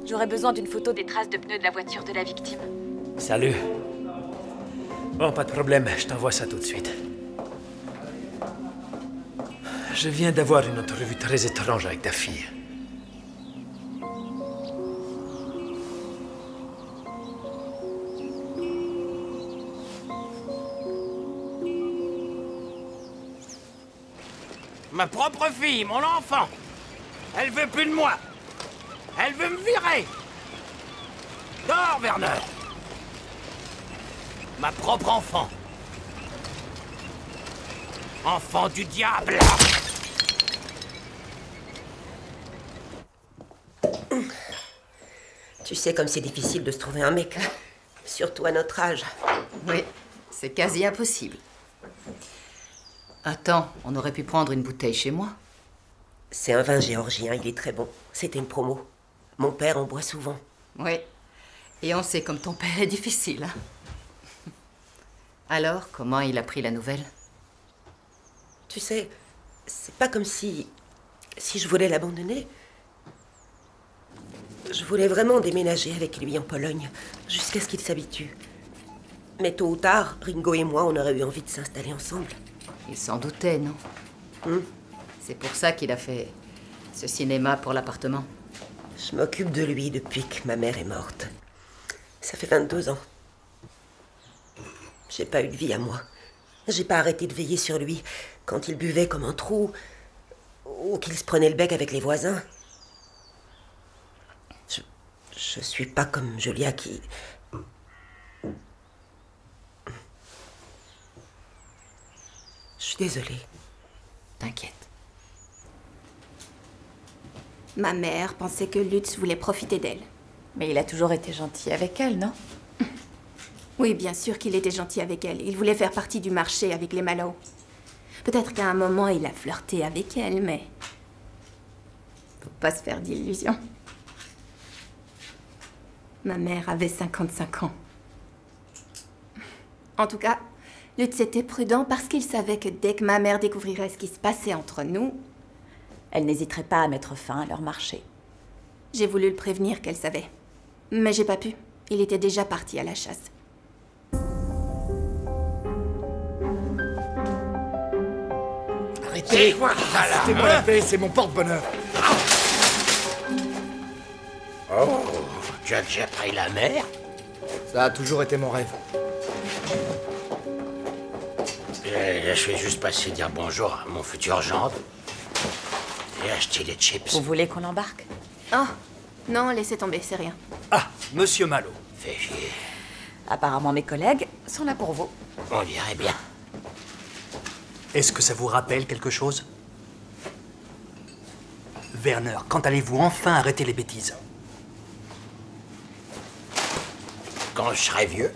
J'aurais besoin d'une photo des traces de pneus de la voiture de la victime. Salut. Bon, pas de problème, je t'envoie ça tout de suite. Je viens d'avoir une entrevue très étrange avec ta fille. Ma propre fille, mon enfant. Elle veut plus de moi. Elle veut me virer. Dors, Werner. Ma propre enfant. Enfant du diable. Tu sais comme c'est difficile de se trouver un mec. Surtout à notre âge. Oui, c'est quasi impossible. Attends, on aurait pu prendre une bouteille chez moi. C'est un vin géorgien, il est très bon. C'était une promo. Mon père en boit souvent. Oui. Et on sait comme ton père est difficile. hein. Alors, comment il a pris la nouvelle? Tu sais, c'est pas comme si. si je voulais l'abandonner. Je voulais vraiment déménager avec lui en Pologne, jusqu'à ce qu'il s'habitue. Mais tôt ou tard, Ringo et moi, on aurait eu envie de s'installer ensemble. Il s'en doutait, non? Hmm. C'est pour ça qu'il a fait ce cinéma pour l'appartement. Je m'occupe de lui depuis que ma mère est morte. Ça fait 22 ans. J'ai pas eu de vie à moi. J'ai pas arrêté de veiller sur lui quand il buvait comme un trou ou qu'il se prenait le bec avec les voisins. Je, je suis pas comme Julia qui. Je suis désolée. T'inquiète. Ma mère pensait que Lutz voulait profiter d'elle. Mais il a toujours été gentil avec elle, non? (laughs) Oui, bien sûr qu'il était gentil avec elle. Il voulait faire partie du marché avec les Mallow. Peut-être qu'à un moment, il a flirté avec elle, mais... Faut pas se faire d'illusions. Ma mère avait 55 ans. En tout cas, Lutz était prudent parce qu'il savait que dès que ma mère découvrirait ce qui se passait entre nous, Elle n'hésiterait pas à mettre fin à leur marché. j'ai voulu le prévenir qu'elle savait. Mais j'ai pas pu. Il était déjà parti à la chasse. Arrêtez quoi hein la paix, c'est mon porte-bonheur. Oh, tu as déjà pris la mer Ça a toujours été mon rêve. je, je suis juste passé dire bonjour à mon futur gendre. J'ai acheté des chips. Vous voulez qu'on l'embarque Oh, non, laissez tomber, c'est rien. Ah, monsieur Malo. Fais chier. Apparemment, mes collègues sont là pour vous. On dirait bien. Est-ce que ça vous rappelle quelque chose? Werner, quand allez-vous enfin arrêter les bêtises? Quand je serai vieux.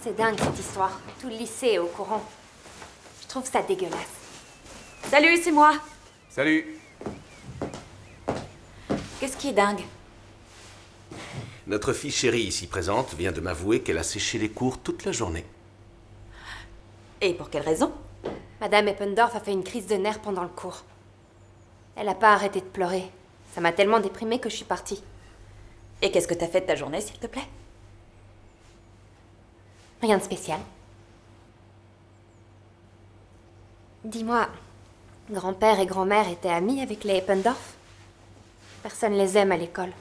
C'est dingue cette histoire. Tout le lycée est au courant. Je trouve ça dégueulasse. Salut, c'est moi Salut Qu'est-ce qui est dingue? Notre fille chérie ici présente vient de m'avouer qu'elle a séché les cours toute la journée. Et pour quelle raison? Madame Eppendorf a fait une crise de nerfs pendant le cours. Elle n'a pas arrêté de pleurer. Ça m'a tellement déprimée que je suis partie. Et qu'est-ce que t'as fait de ta journée, s'il te plaît? Rien de spécial. Dis-moi, grand-père et grand-mère étaient amis avec les Eppendorf? Personne les aime à l'école.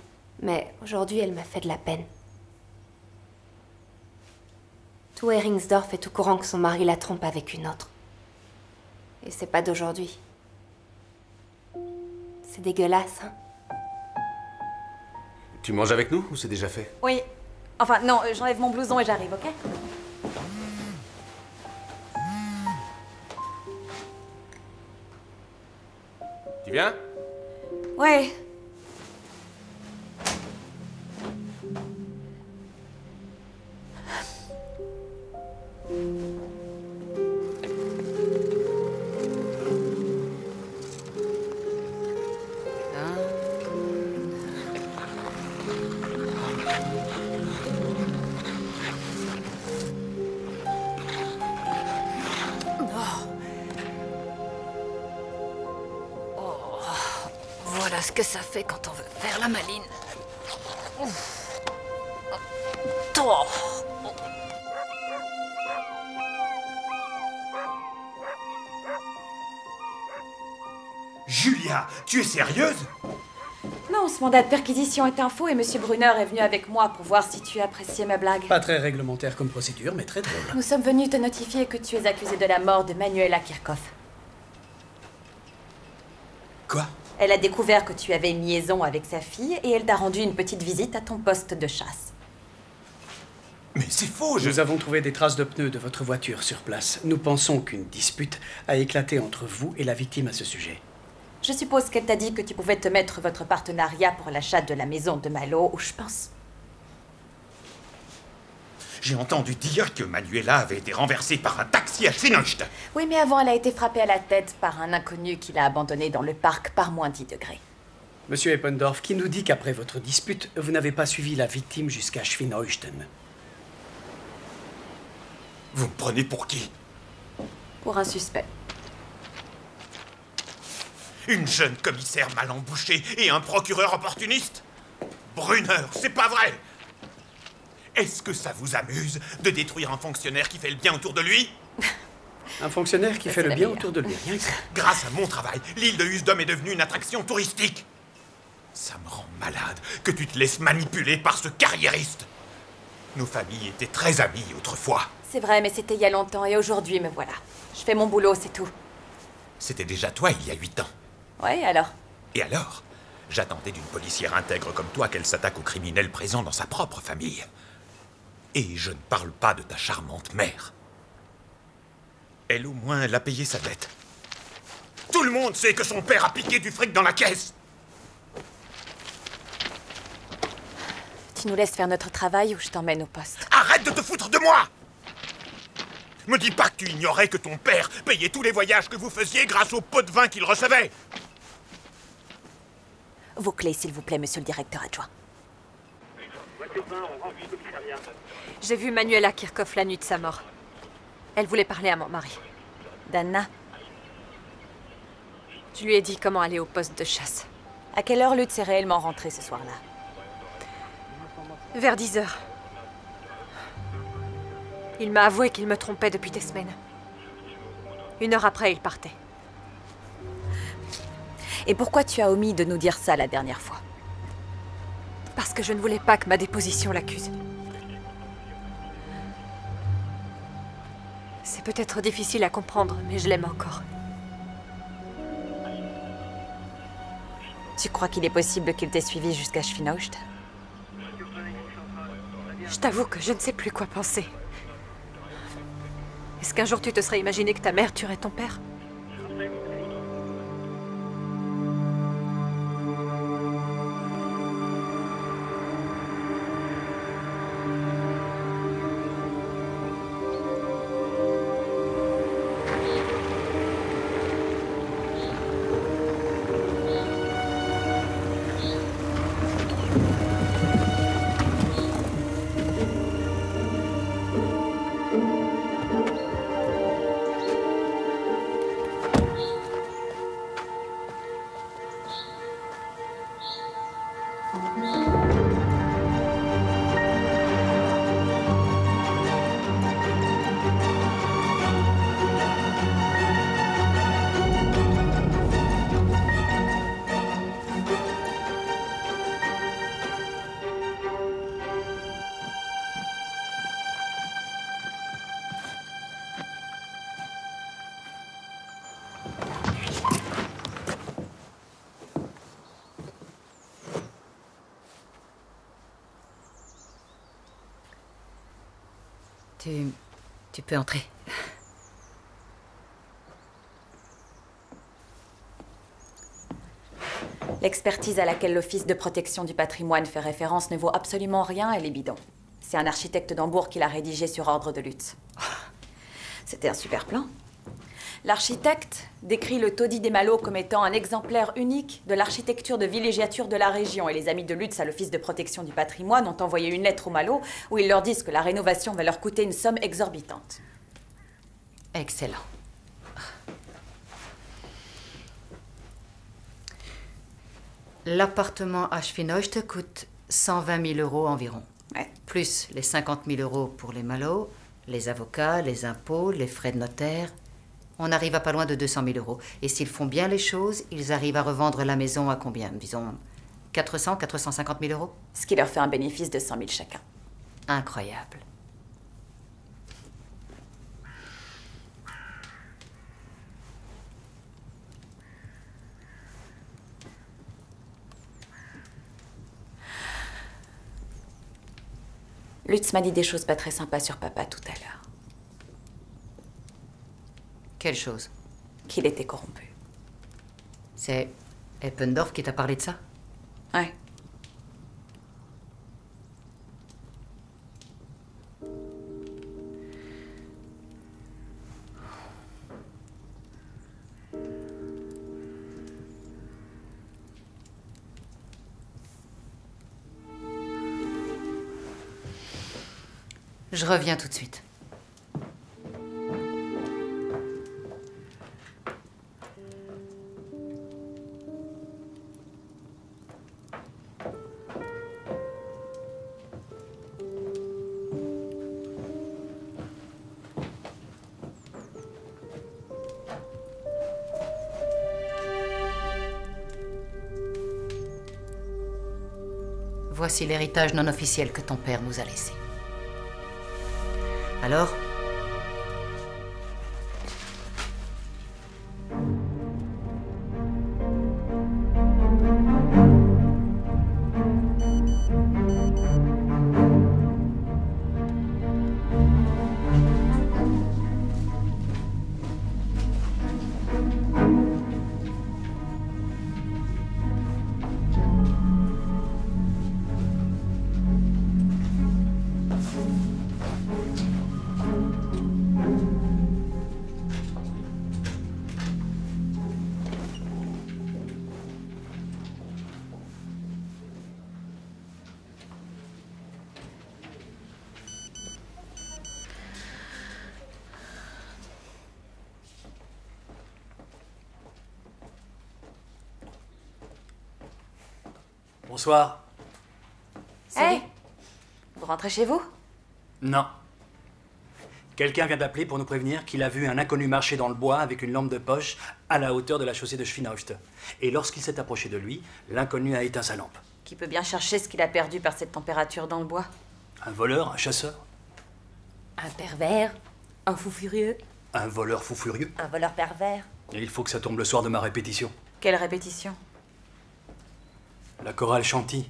Mais aujourd'hui, elle m'a fait de la peine. Tout Heringsdorf est au courant que son mari la trompe avec une autre. Et c'est pas d'aujourd'hui. C'est dégueulasse, hein? Tu manges avec nous ou c'est déjà fait? Oui. Enfin, non, j'enlève mon blouson et j'arrive, ok? Tu viens Ouais. Perquisition est un faux et Monsieur Brunner est venu avec moi pour voir si tu appréciais ma blague. Pas très réglementaire comme procédure, mais très drôle. Nous sommes venus te notifier que tu es accusé de la mort de Manuela Kirchhoff. Quoi? Elle a découvert que tu avais une liaison avec sa fille et elle t'a rendu une petite visite à ton poste de chasse. Mais c'est faux, je... Nous avons trouvé des traces de pneus de votre voiture sur place. Nous pensons qu'une dispute a éclaté entre vous et la victime à ce sujet. Je suppose qu'elle t'a dit que tu pouvais te mettre votre partenariat pour l'achat de la maison de Malo, où je pense. J'ai entendu dire que Manuela avait été renversée par un taxi à Schwinocht. Oui, mais avant, elle a été frappée à la tête par un inconnu qui l'a abandonnée dans le parc par moins 10 degrés. Monsieur Eppendorf, qui nous dit qu'après votre dispute, vous n'avez pas suivi la victime jusqu'à Schwinheuchten. Vous me prenez pour qui? Pour un suspect. Une jeune commissaire mal embouchée et un procureur opportuniste? Brunner, c'est pas vrai Est-ce que ça vous amuse de détruire un fonctionnaire qui fait le bien autour de lui? (laughs) Un fonctionnaire qui fait le bien autour de lui, rien que ça. (laughs) Grâce à mon travail, l'île de Husdom est devenue une attraction touristique. Ça me rend malade que tu te laisses manipuler par ce carriériste. Nos familles étaient très amies autrefois. C'est vrai, mais c'était il y a longtemps et aujourd'hui, me voilà. Je fais mon boulot, c'est tout. C'était déjà toi il y a huit ans. Ouais, alors? Et alors? J'attendais d'une policière intègre comme toi qu'elle s'attaque aux criminels présents dans sa propre famille. Et je ne parle pas de ta charmante mère. Elle au moins, elle a payé sa dette. Tout le monde sait que son père a piqué du fric dans la caisse. Tu nous laisses faire notre travail ou je t'emmène au poste? Arrête de te foutre de moi Me dis pas que tu ignorais que ton père payait tous les voyages que vous faisiez grâce au pot de vin qu'il recevait. Vos clés, s'il vous plaît, monsieur le directeur adjoint. J'ai vu Manuela Kirchhoff la nuit de sa mort. Elle voulait parler à mon mari. Dana, Je lui ai dit comment aller au poste de chasse. à quelle heure Lutz est réellement rentré ce soir-là? Vers 10 heures. Il m'a avoué qu'il me trompait depuis des semaines. Une heure après, il partait. Et pourquoi tu as omis de nous dire ça la dernière fois Parce que je ne voulais pas que ma déposition l'accuse. C'est peut-être difficile à comprendre, mais je l'aime encore. Tu crois qu'il est possible qu'il t'ait suivi jusqu'à Schwinhaucht Je t'avoue que je ne sais plus quoi penser. Est-ce qu'un jour tu te serais imaginé que ta mère tuerait ton père? Tu peux entrer. L'expertise à laquelle l'Office de protection du patrimoine fait référence ne vaut absolument rien, elle est. C'est un architecte d'Hambourg qui l'a rédigé sur ordre de lutte. C'était un super plan. L'architecte décrit le taudis des Mallots comme étant un exemplaire unique de l'architecture de villégiature de la région et les amis de Lutz à l'Office de protection du patrimoine ont envoyé une lettre aux Mallots où ils leur disent que la rénovation va leur coûter une somme exorbitante. Excellent. L'appartement à Schwinocht coûte 120 000 euros environ. Plus les 50 000 euros pour les Mallots, les avocats, les impôts, les frais de notaire. On arrive à pas loin de 200 000 euros. Et s'ils font bien les choses, ils arrivent à revendre la maison à combien Disons 400, 450 000 euros? Ce qui leur fait un bénéfice de 100 000 chacun. Incroyable. Lutz m'a dit des choses pas très sympas sur papa tout à l'heure. Quelle chose Qu'il était corrompu. C'est Eppendorf qui t'a parlé de ça Ouais. Je reviens tout de suite. Voici l'héritage non officiel que ton père nous a laissé. Alors Bonsoir. Hey Vous rentrez chez vous? Non. Quelqu'un vient d'appeler pour nous prévenir qu'il a vu un inconnu marcher dans le bois avec une lampe de poche à la hauteur de la chaussée de Schwinaucht. Et lorsqu'il s'est approché de lui, l'inconnu a éteint sa lampe. Qui peut bien chercher ce qu'il a perdu par cette température dans le bois? Un voleur, un chasseur? Un pervers? Un fou furieux? Un voleur fou furieux? Un voleur pervers? Et il faut que ça tombe le soir de ma répétition. Quelle répétition? La chorale Chanty.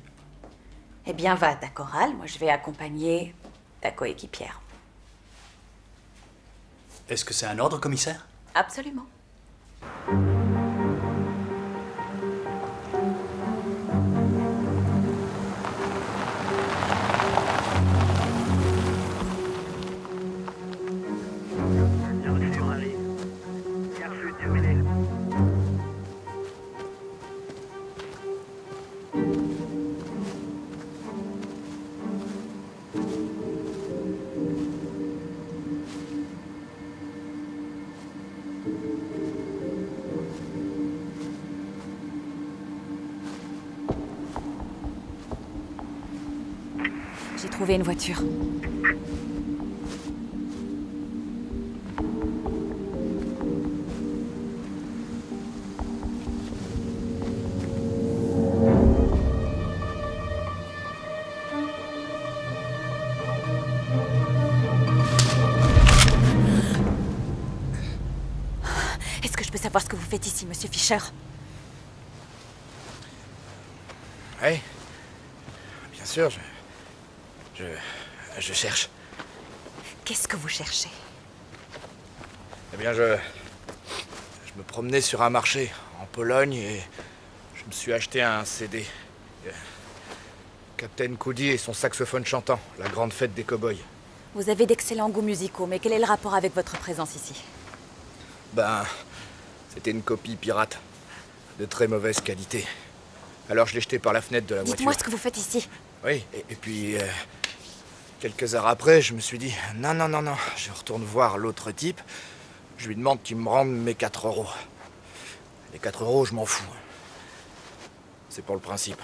Eh bien, va ta chorale, moi je vais accompagner ta coéquipière. Est-ce que c'est un ordre, commissaire? Absolument. Une voiture. Est-ce que je peux savoir ce que vous faites ici, monsieur Fischer? Oui. Bien sûr, je. Je. Cherche. Qu'est-ce que vous cherchez? Eh bien, je. Je me promenais sur un marché en Pologne et je me suis acheté un CD. Euh, Captain Cody et son saxophone chantant, la grande fête des cow-boys. Vous avez d'excellents goûts musicaux, mais quel est le rapport avec votre présence ici? Ben, c'était une copie pirate, de très mauvaise qualité. Alors je l'ai jeté par la fenêtre de la voiture. Dites-moi ce que vous faites ici. Oui, et, et puis, euh, quelques heures après, je me suis dit, non, non, non, non, je retourne voir l'autre type. Je lui demande qu'il me rende mes 4 euros. Les 4 euros, je m'en fous. C'est pour le principe.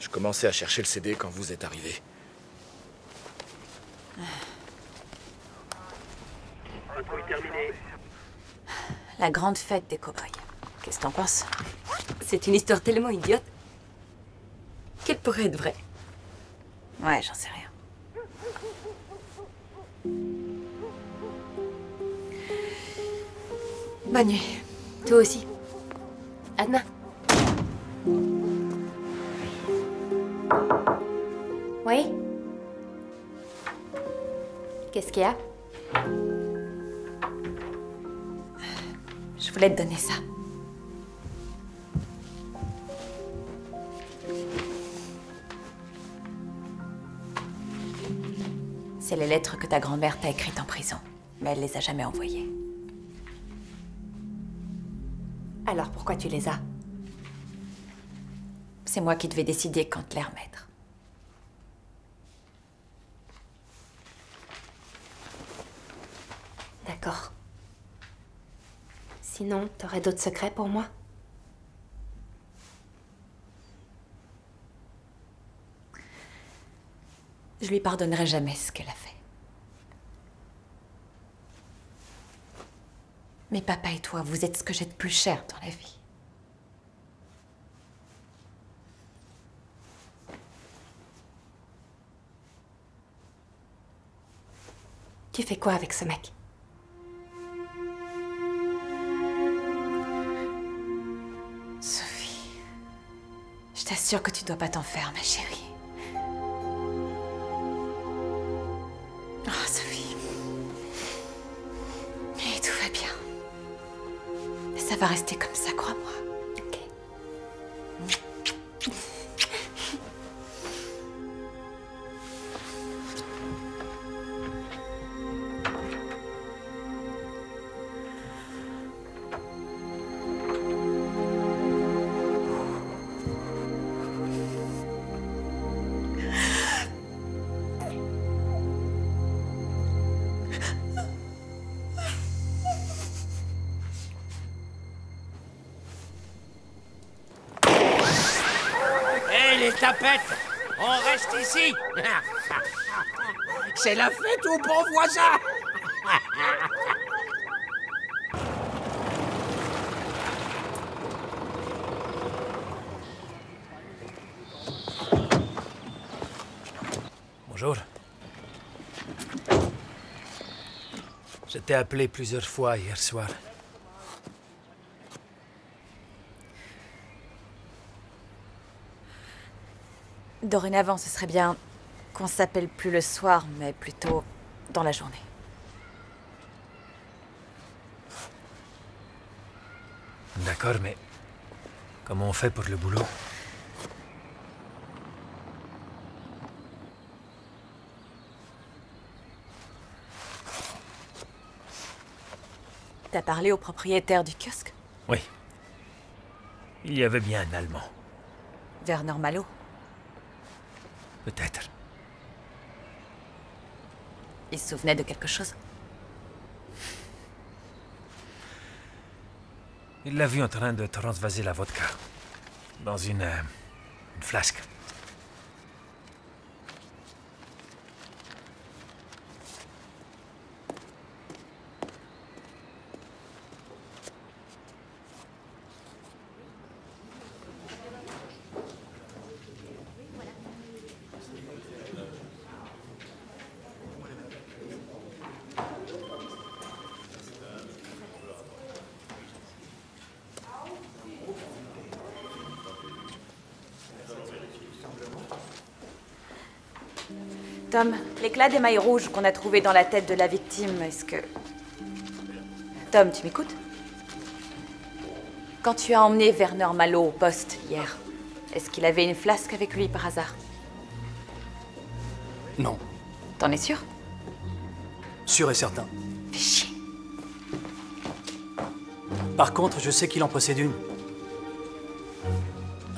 Je commençais à chercher le CD quand vous êtes arrivé. La grande fête des cow-boys. Qu'est-ce que t'en penses? C'est une histoire tellement idiote qu'elle pourrait être vraie? Ouais, j'en sais rien. Bonne nuit. Toi aussi. À demain. Oui Qu'est-ce qu'il y a? Je voulais te donner ça. C'est les lettres que ta grand-mère t'a écrites en prison, mais elle les a jamais envoyées. Alors pourquoi tu les as? C'est moi qui devais décider quand les remettre. D'accord. Sinon, t'aurais d'autres secrets pour moi? Je lui pardonnerai jamais ce qu'elle a fait. Mais papa et toi, vous êtes ce que j'ai de plus cher dans la vie. Tu fais quoi avec ce mec? Sophie, je t'assure que tu dois pas t'en faire, ma chérie. Rester comme ça, crois-moi. C'est la fête aux bons voisins Bonjour. Je t'ai appelé plusieurs fois hier soir. Dorénavant, ce serait bien qu'on s'appelle plus le soir, mais plutôt dans la journée. D'accord, mais comment on fait pour le boulot? T'as parlé au propriétaire du kiosque? Oui. Il y avait bien un Allemand. Werner Malo Peut-être. Il se souvenait de quelque chose Il l'a vu en train de transvaser la vodka. Dans une, euh, une flasque. Tom, l'éclat d'émail rouge qu'on a trouvé dans la tête de la victime, est-ce que... Tom, tu m'écoutes? Quand tu as emmené Werner Malo au poste hier, est-ce qu'il avait une flasque avec lui par hasard? Non. T'en es sûr? Sûr et certain. Fais chier. Par contre, je sais qu'il en possède une.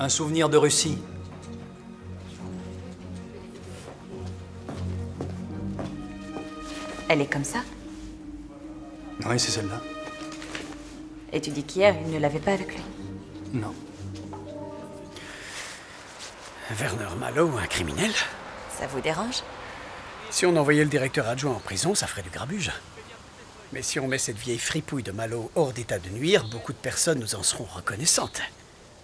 Un souvenir de Russie. Elle est comme ça Oui, c'est celle-là. Et tu dis qu'hier, il ne l'avait pas avec lui Non. Werner Malo, un criminel Ça vous dérange? Si on envoyait le directeur adjoint en prison, ça ferait du grabuge. Mais si on met cette vieille fripouille de Malo hors d'état de nuire, beaucoup de personnes nous en seront reconnaissantes.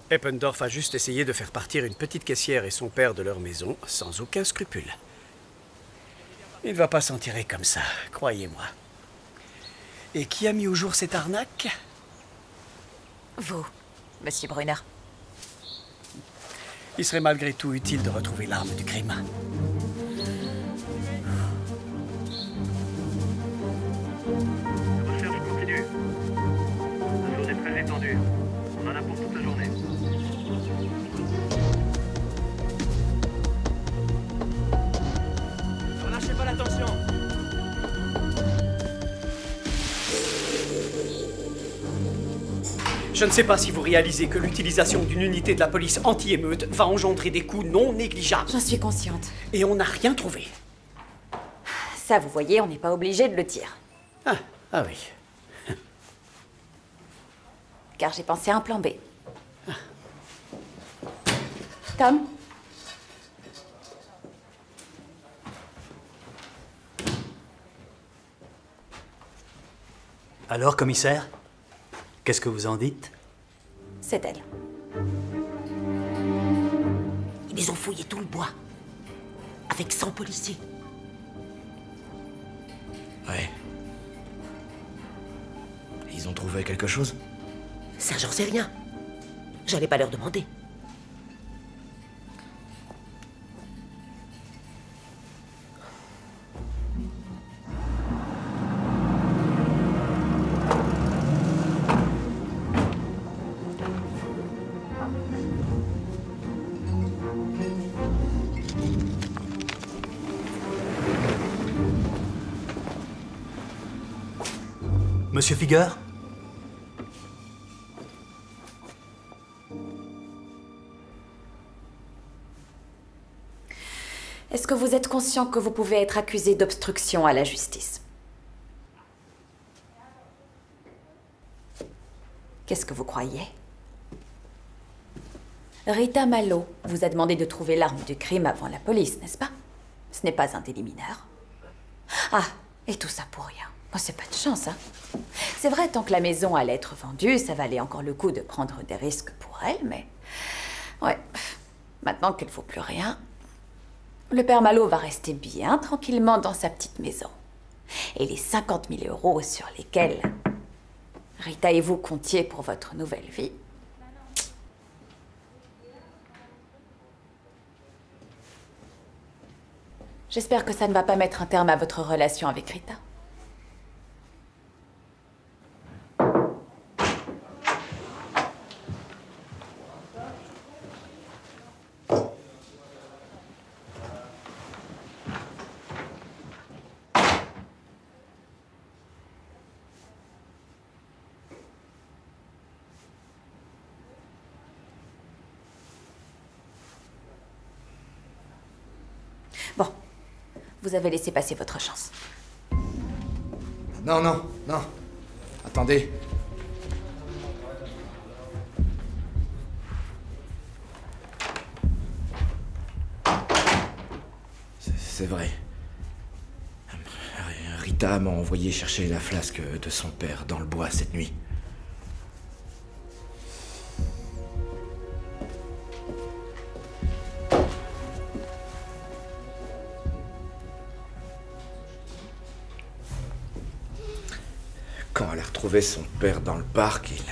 Eppendorf a juste essayé de faire partir une petite caissière et son père de leur maison sans aucun scrupule. Il ne va pas s'en tirer comme ça, croyez-moi. Et qui a mis au jour cette arnaque? Vous, monsieur Brunner. Il serait malgré tout utile de retrouver l'arme du crime. Je ne sais pas si vous réalisez que l'utilisation d'une unité de la police anti-émeute va engendrer des coûts non négligeables. J'en suis consciente. Et on n'a rien trouvé. Ça, vous voyez, on n'est pas obligé de le dire. Ah, ah oui. Car j'ai pensé à un plan B. Tom Alors, commissaire? Qu'est-ce que vous en dites? C'est elle. Ils ont fouillé tout le bois. Avec 100 policiers. Ouais. Ils ont trouvé quelque chose? Ça, j'en sais rien. J'allais pas leur demander. Est-ce que vous êtes conscient que vous pouvez être accusé d'obstruction à la justice? Qu'est-ce que vous croyez? Rita Malo vous a demandé de trouver l'arme du crime avant la police, n'est-ce pas? Ce n'est pas un délit mineur. Ah, et tout ça pour rien. Oh, c'est pas de chance, hein C'est vrai, tant que la maison allait être vendue, ça valait encore le coup de prendre des risques pour elle, mais... Ouais, maintenant qu'elle ne vaut plus rien, le père Malo va rester bien tranquillement dans sa petite maison. Et les 50 000 euros sur lesquels Rita et vous comptiez pour votre nouvelle vie, J'espère que ça ne va pas mettre un terme à votre relation avec Rita. Bon, vous avez laissé passer votre chance. Non, non, non. Attendez. C'est- vrai. Rita m'a envoyé chercher la flasque de son père dans le bois cette nuit. Son père dans le parc, il.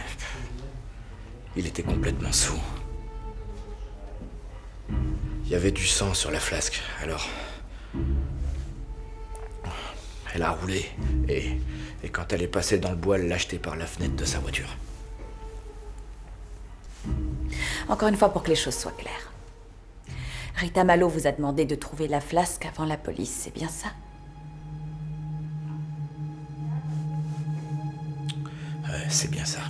Il était complètement sous. Il y avait du sang sur la flasque, alors. Elle a roulé. Et, et quand elle est passée dans le bois, elle l'a acheté par la fenêtre de sa voiture. Encore une fois, pour que les choses soient claires. Rita Malo vous a demandé de trouver la flasque avant la police, c'est bien ça? C'est bien ça.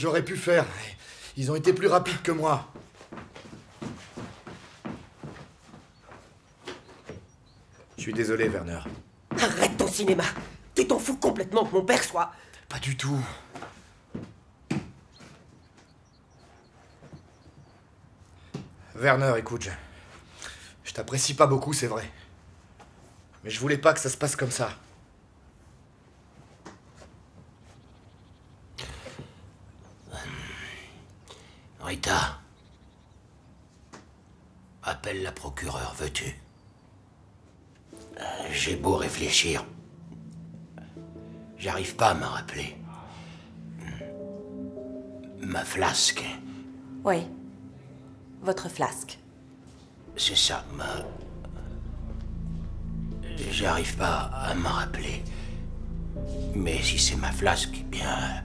J'aurais pu faire Ils ont été plus rapides que moi. Je suis désolé, Werner. Arrête ton cinéma Tu t'en fous complètement que mon père soit... Pas du tout. Werner, écoute, je, je t'apprécie pas beaucoup, c'est vrai. Mais je voulais pas que ça se passe comme ça. Rita. Appelle la procureure, veux-tu Euh, J'ai beau réfléchir. J'arrive pas à m'en rappeler. Ma flasque, Oui. Votre flasque. c'est ça, ma. J'arrive pas à m'en rappeler. Mais si c'est ma flasque, eh bien.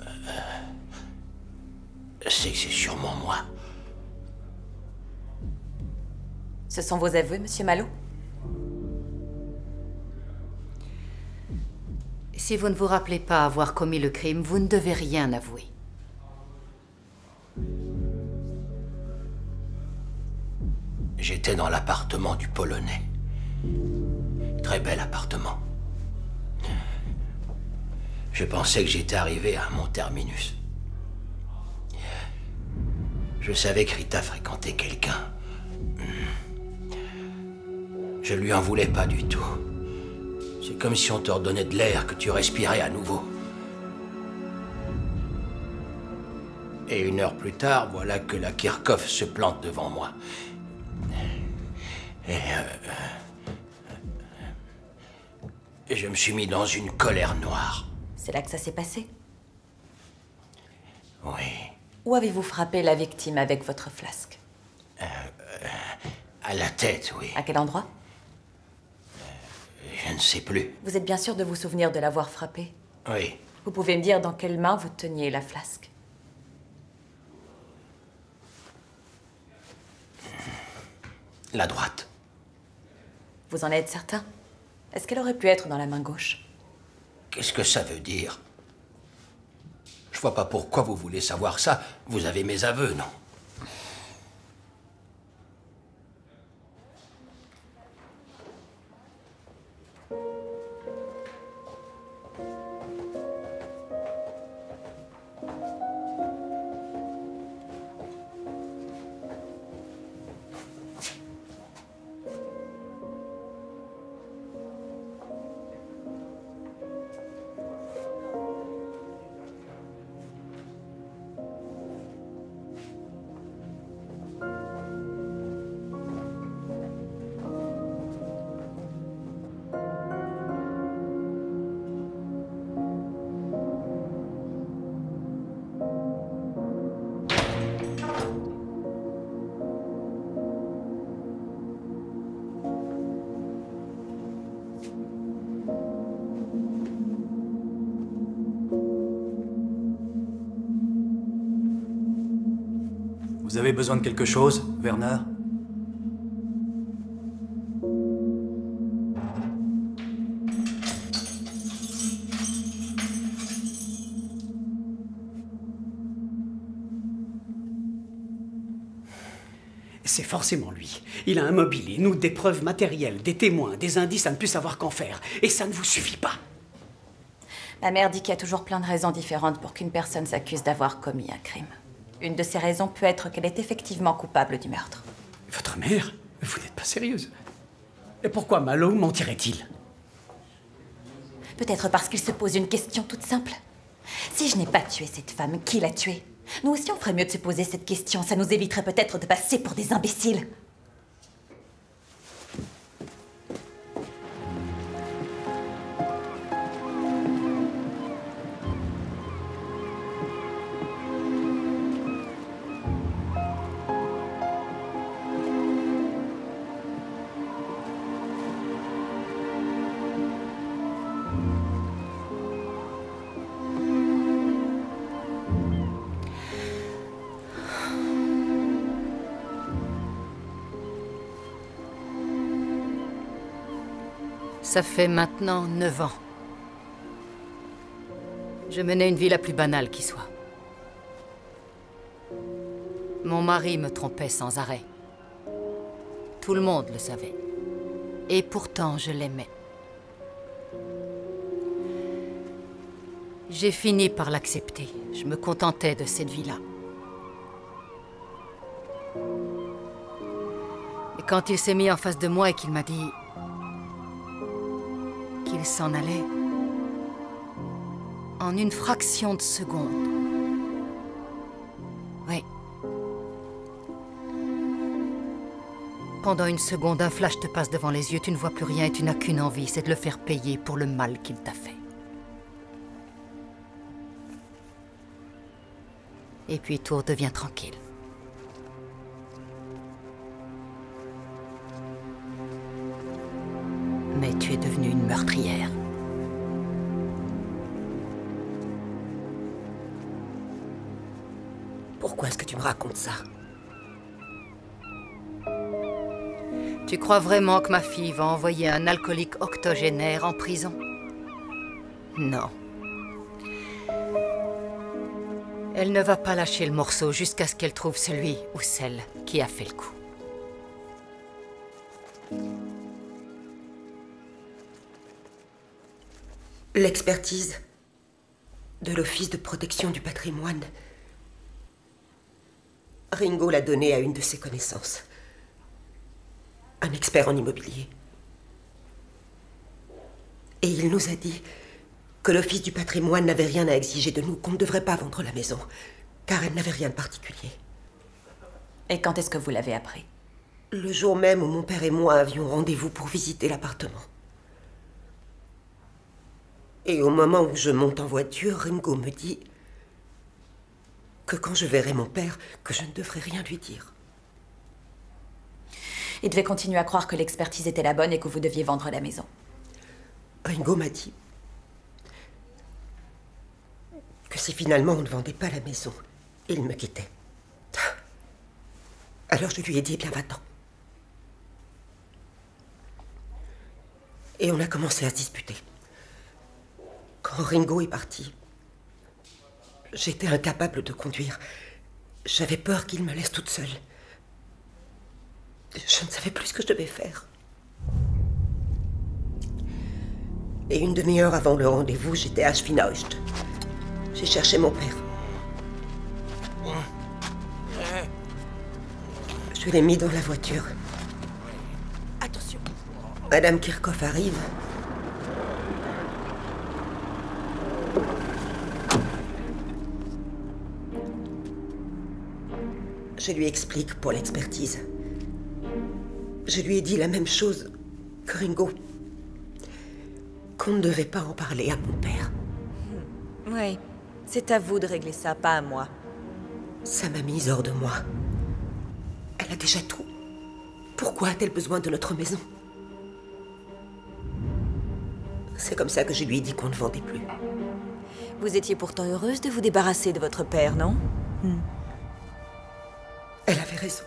euh, c'est que c'est sûrement moi. Ce sont vos aveux, monsieur Malo? Si vous ne vous rappelez pas avoir commis le crime, vous ne devez rien avouer. J'étais dans l'appartement du Polonais. Très bel appartement. Je pensais que j'étais arrivé à mon terminus. Je savais que Rita fréquentait quelqu'un. Je lui en voulais pas du tout. C'est comme si on te redonnait de l'air que tu respirais à nouveau. Et une heure plus tard, voilà que la Kirchhoff se plante devant moi. Et, euh, et je me suis mis dans une colère noire. C'est là que ça s'est passé? Oui. Où avez-vous frappé la victime avec votre flasque? À la tête, oui. À quel endroit? Je ne sais plus. Vous êtes bien sûr de vous souvenir de l'avoir frappé Oui. Vous pouvez me dire dans quelle main vous teniez la flasque La droite. Vous en êtes certain? Est-ce qu'elle aurait pu être dans la main gauche? Qu'est-ce que ça veut dire? Je vois pas pourquoi vous voulez savoir ça. Vous avez mes aveux, non? Besoin de quelque chose, Werner? C'est forcément lui. Il a un mobilier, nous, des preuves matérielles, des témoins, des indices à ne plus savoir qu'en faire. Et ça ne vous suffit pas. Ma mère dit qu'il y a toujours plein de raisons différentes pour qu'une personne s'accuse d'avoir commis un crime. Une de ces raisons peut être qu'elle est effectivement coupable du meurtre. Votre mère Vous n'êtes pas sérieuse. Et pourquoi Malo mentirait-il? Peut-être parce qu'il se pose une question toute simple. Si je n'ai pas tué cette femme, qui l'a tuée? Nous aussi, on ferait mieux de se poser cette question. Ça nous éviterait peut-être de passer pour des imbéciles. Ça fait maintenant neuf ans. Je menais une vie la plus banale qui soit. Mon mari me trompait sans arrêt. Tout le monde le savait. Et pourtant, je l'aimais. J'ai fini par l'accepter. Je me contentais de cette vie-là. Et quand il s'est mis en face de moi et qu'il m'a dit s'en allait, en une fraction de seconde, oui, Pendant une seconde, un flash te passe devant les yeux, tu ne vois plus rien et tu n'as qu'une envie, c'est de le faire payer pour le mal qu'il t'a fait. Et puis tout devient tranquille. Meurtrière. Pourquoi est-ce que tu me racontes ça? Tu crois vraiment que ma fille va envoyer un alcoolique octogénaire en prison? Non. Elle ne va pas lâcher le morceau jusqu'à ce qu'elle trouve celui ou celle qui a fait le coup. L'expertise de l'Office de protection du patrimoine. Ringo l'a donnée à une de ses connaissances. Un expert en immobilier. Et il nous a dit que l'Office du patrimoine n'avait rien à exiger de nous, qu'on ne devrait pas vendre la maison, car elle n'avait rien de particulier. Et quand est-ce que vous l'avez appris? Le jour même où mon père et moi avions rendez-vous pour visiter l'appartement. Et au moment où je monte en voiture, Ringo me dit que quand je verrai mon père, que je ne devrais rien lui dire. Il devait continuer à croire que l'expertise était la bonne et que vous deviez vendre la maison. Ringo m'a dit que si finalement on ne vendait pas la maison, il me quittait. Alors je lui ai dit, bien va-t'en. Et on a commencé à se disputer. Ringo est parti, j'étais incapable de conduire. J'avais peur qu'il me laisse toute seule. Je ne savais plus ce que je devais faire. Et une demi-heure avant le rendez-vous, j'étais à Schwinaust. J'ai cherché mon père. Je l'ai mis dans la voiture. Attention. Madame Kirchhoff arrive. Je lui explique pour l'expertise. Je lui ai dit la même chose que Ringo. Qu'on ne devait pas en parler à mon père. Oui, c'est à vous de régler ça, pas à moi. Ça m'a mise hors de moi. Elle a déjà tout. Pourquoi a-t-elle besoin de notre maison? C'est comme ça que je lui ai dit qu'on ne vendait plus. Vous étiez pourtant heureuse de vous débarrasser de votre père, non? Hmm. Elle avait raison.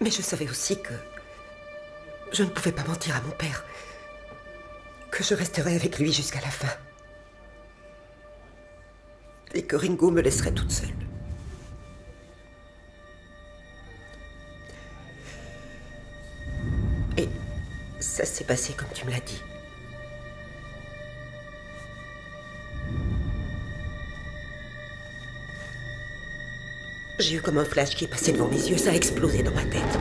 Mais je savais aussi que je ne pouvais pas mentir à mon père. Que je resterais avec lui jusqu'à la fin. Et que Ringo me laisserait toute seule. Et ça s'est passé comme tu me l'as dit. J'ai eu comme un flash qui est passé devant mes yeux, ça a explosé dans ma tête.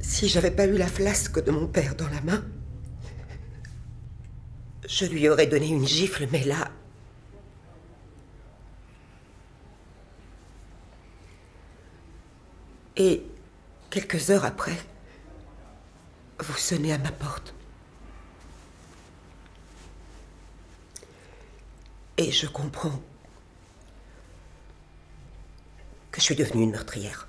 Si j'avais pas eu la flasque de mon père dans la main, je lui aurais donné une gifle, mais là. Et quelques heures après, vous sonnez à ma porte. Et je comprends que je suis devenue une meurtrière.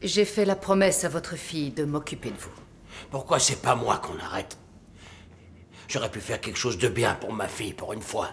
J'ai fait la promesse à votre fille de m'occuper de vous. Pourquoi c'est pas moi qu'on arrête J'aurais pu faire quelque chose de bien pour ma fille, pour une fois.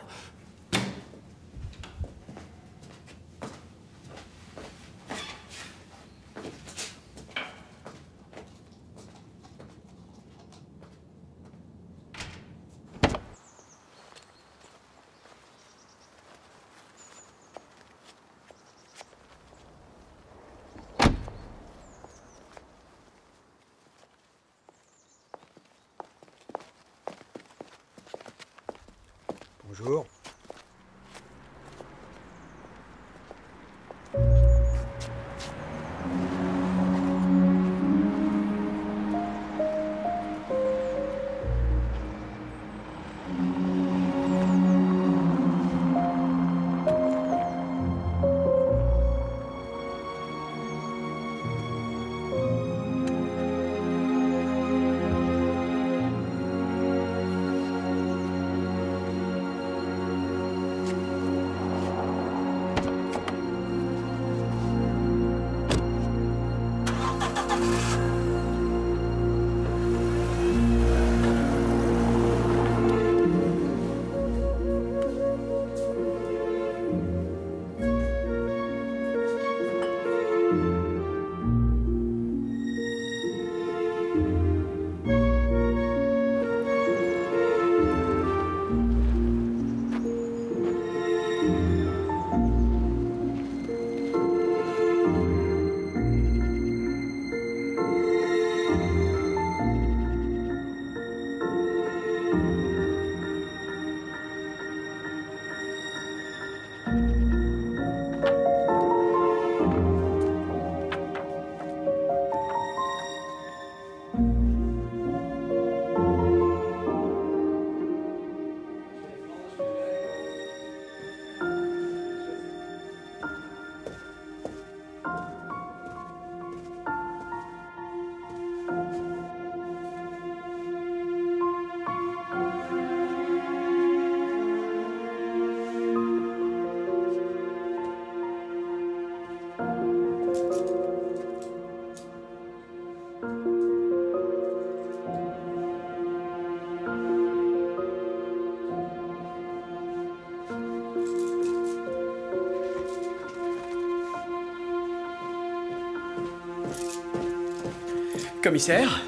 Commissaire,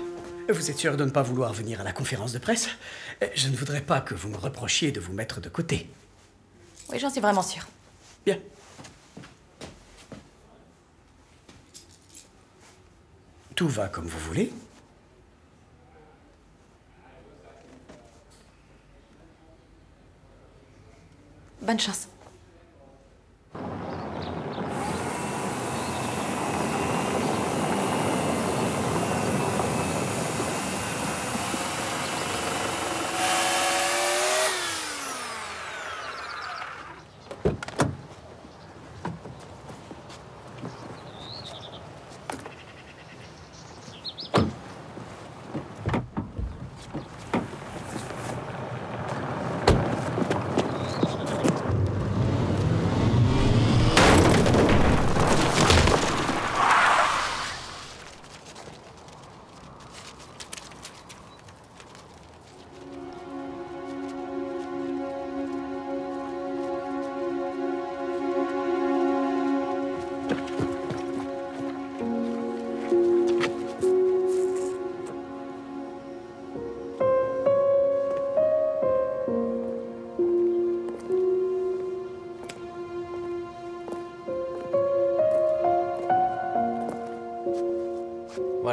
vous êtes sûr de ne pas vouloir venir à la conférence de presse? Je ne voudrais pas que vous me reprochiez de vous mettre de côté. Oui, j'en suis vraiment sûre. Bien. Tout va comme vous voulez. Bonne chance.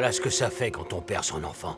Voilà ce que ça fait quand on perd son enfant.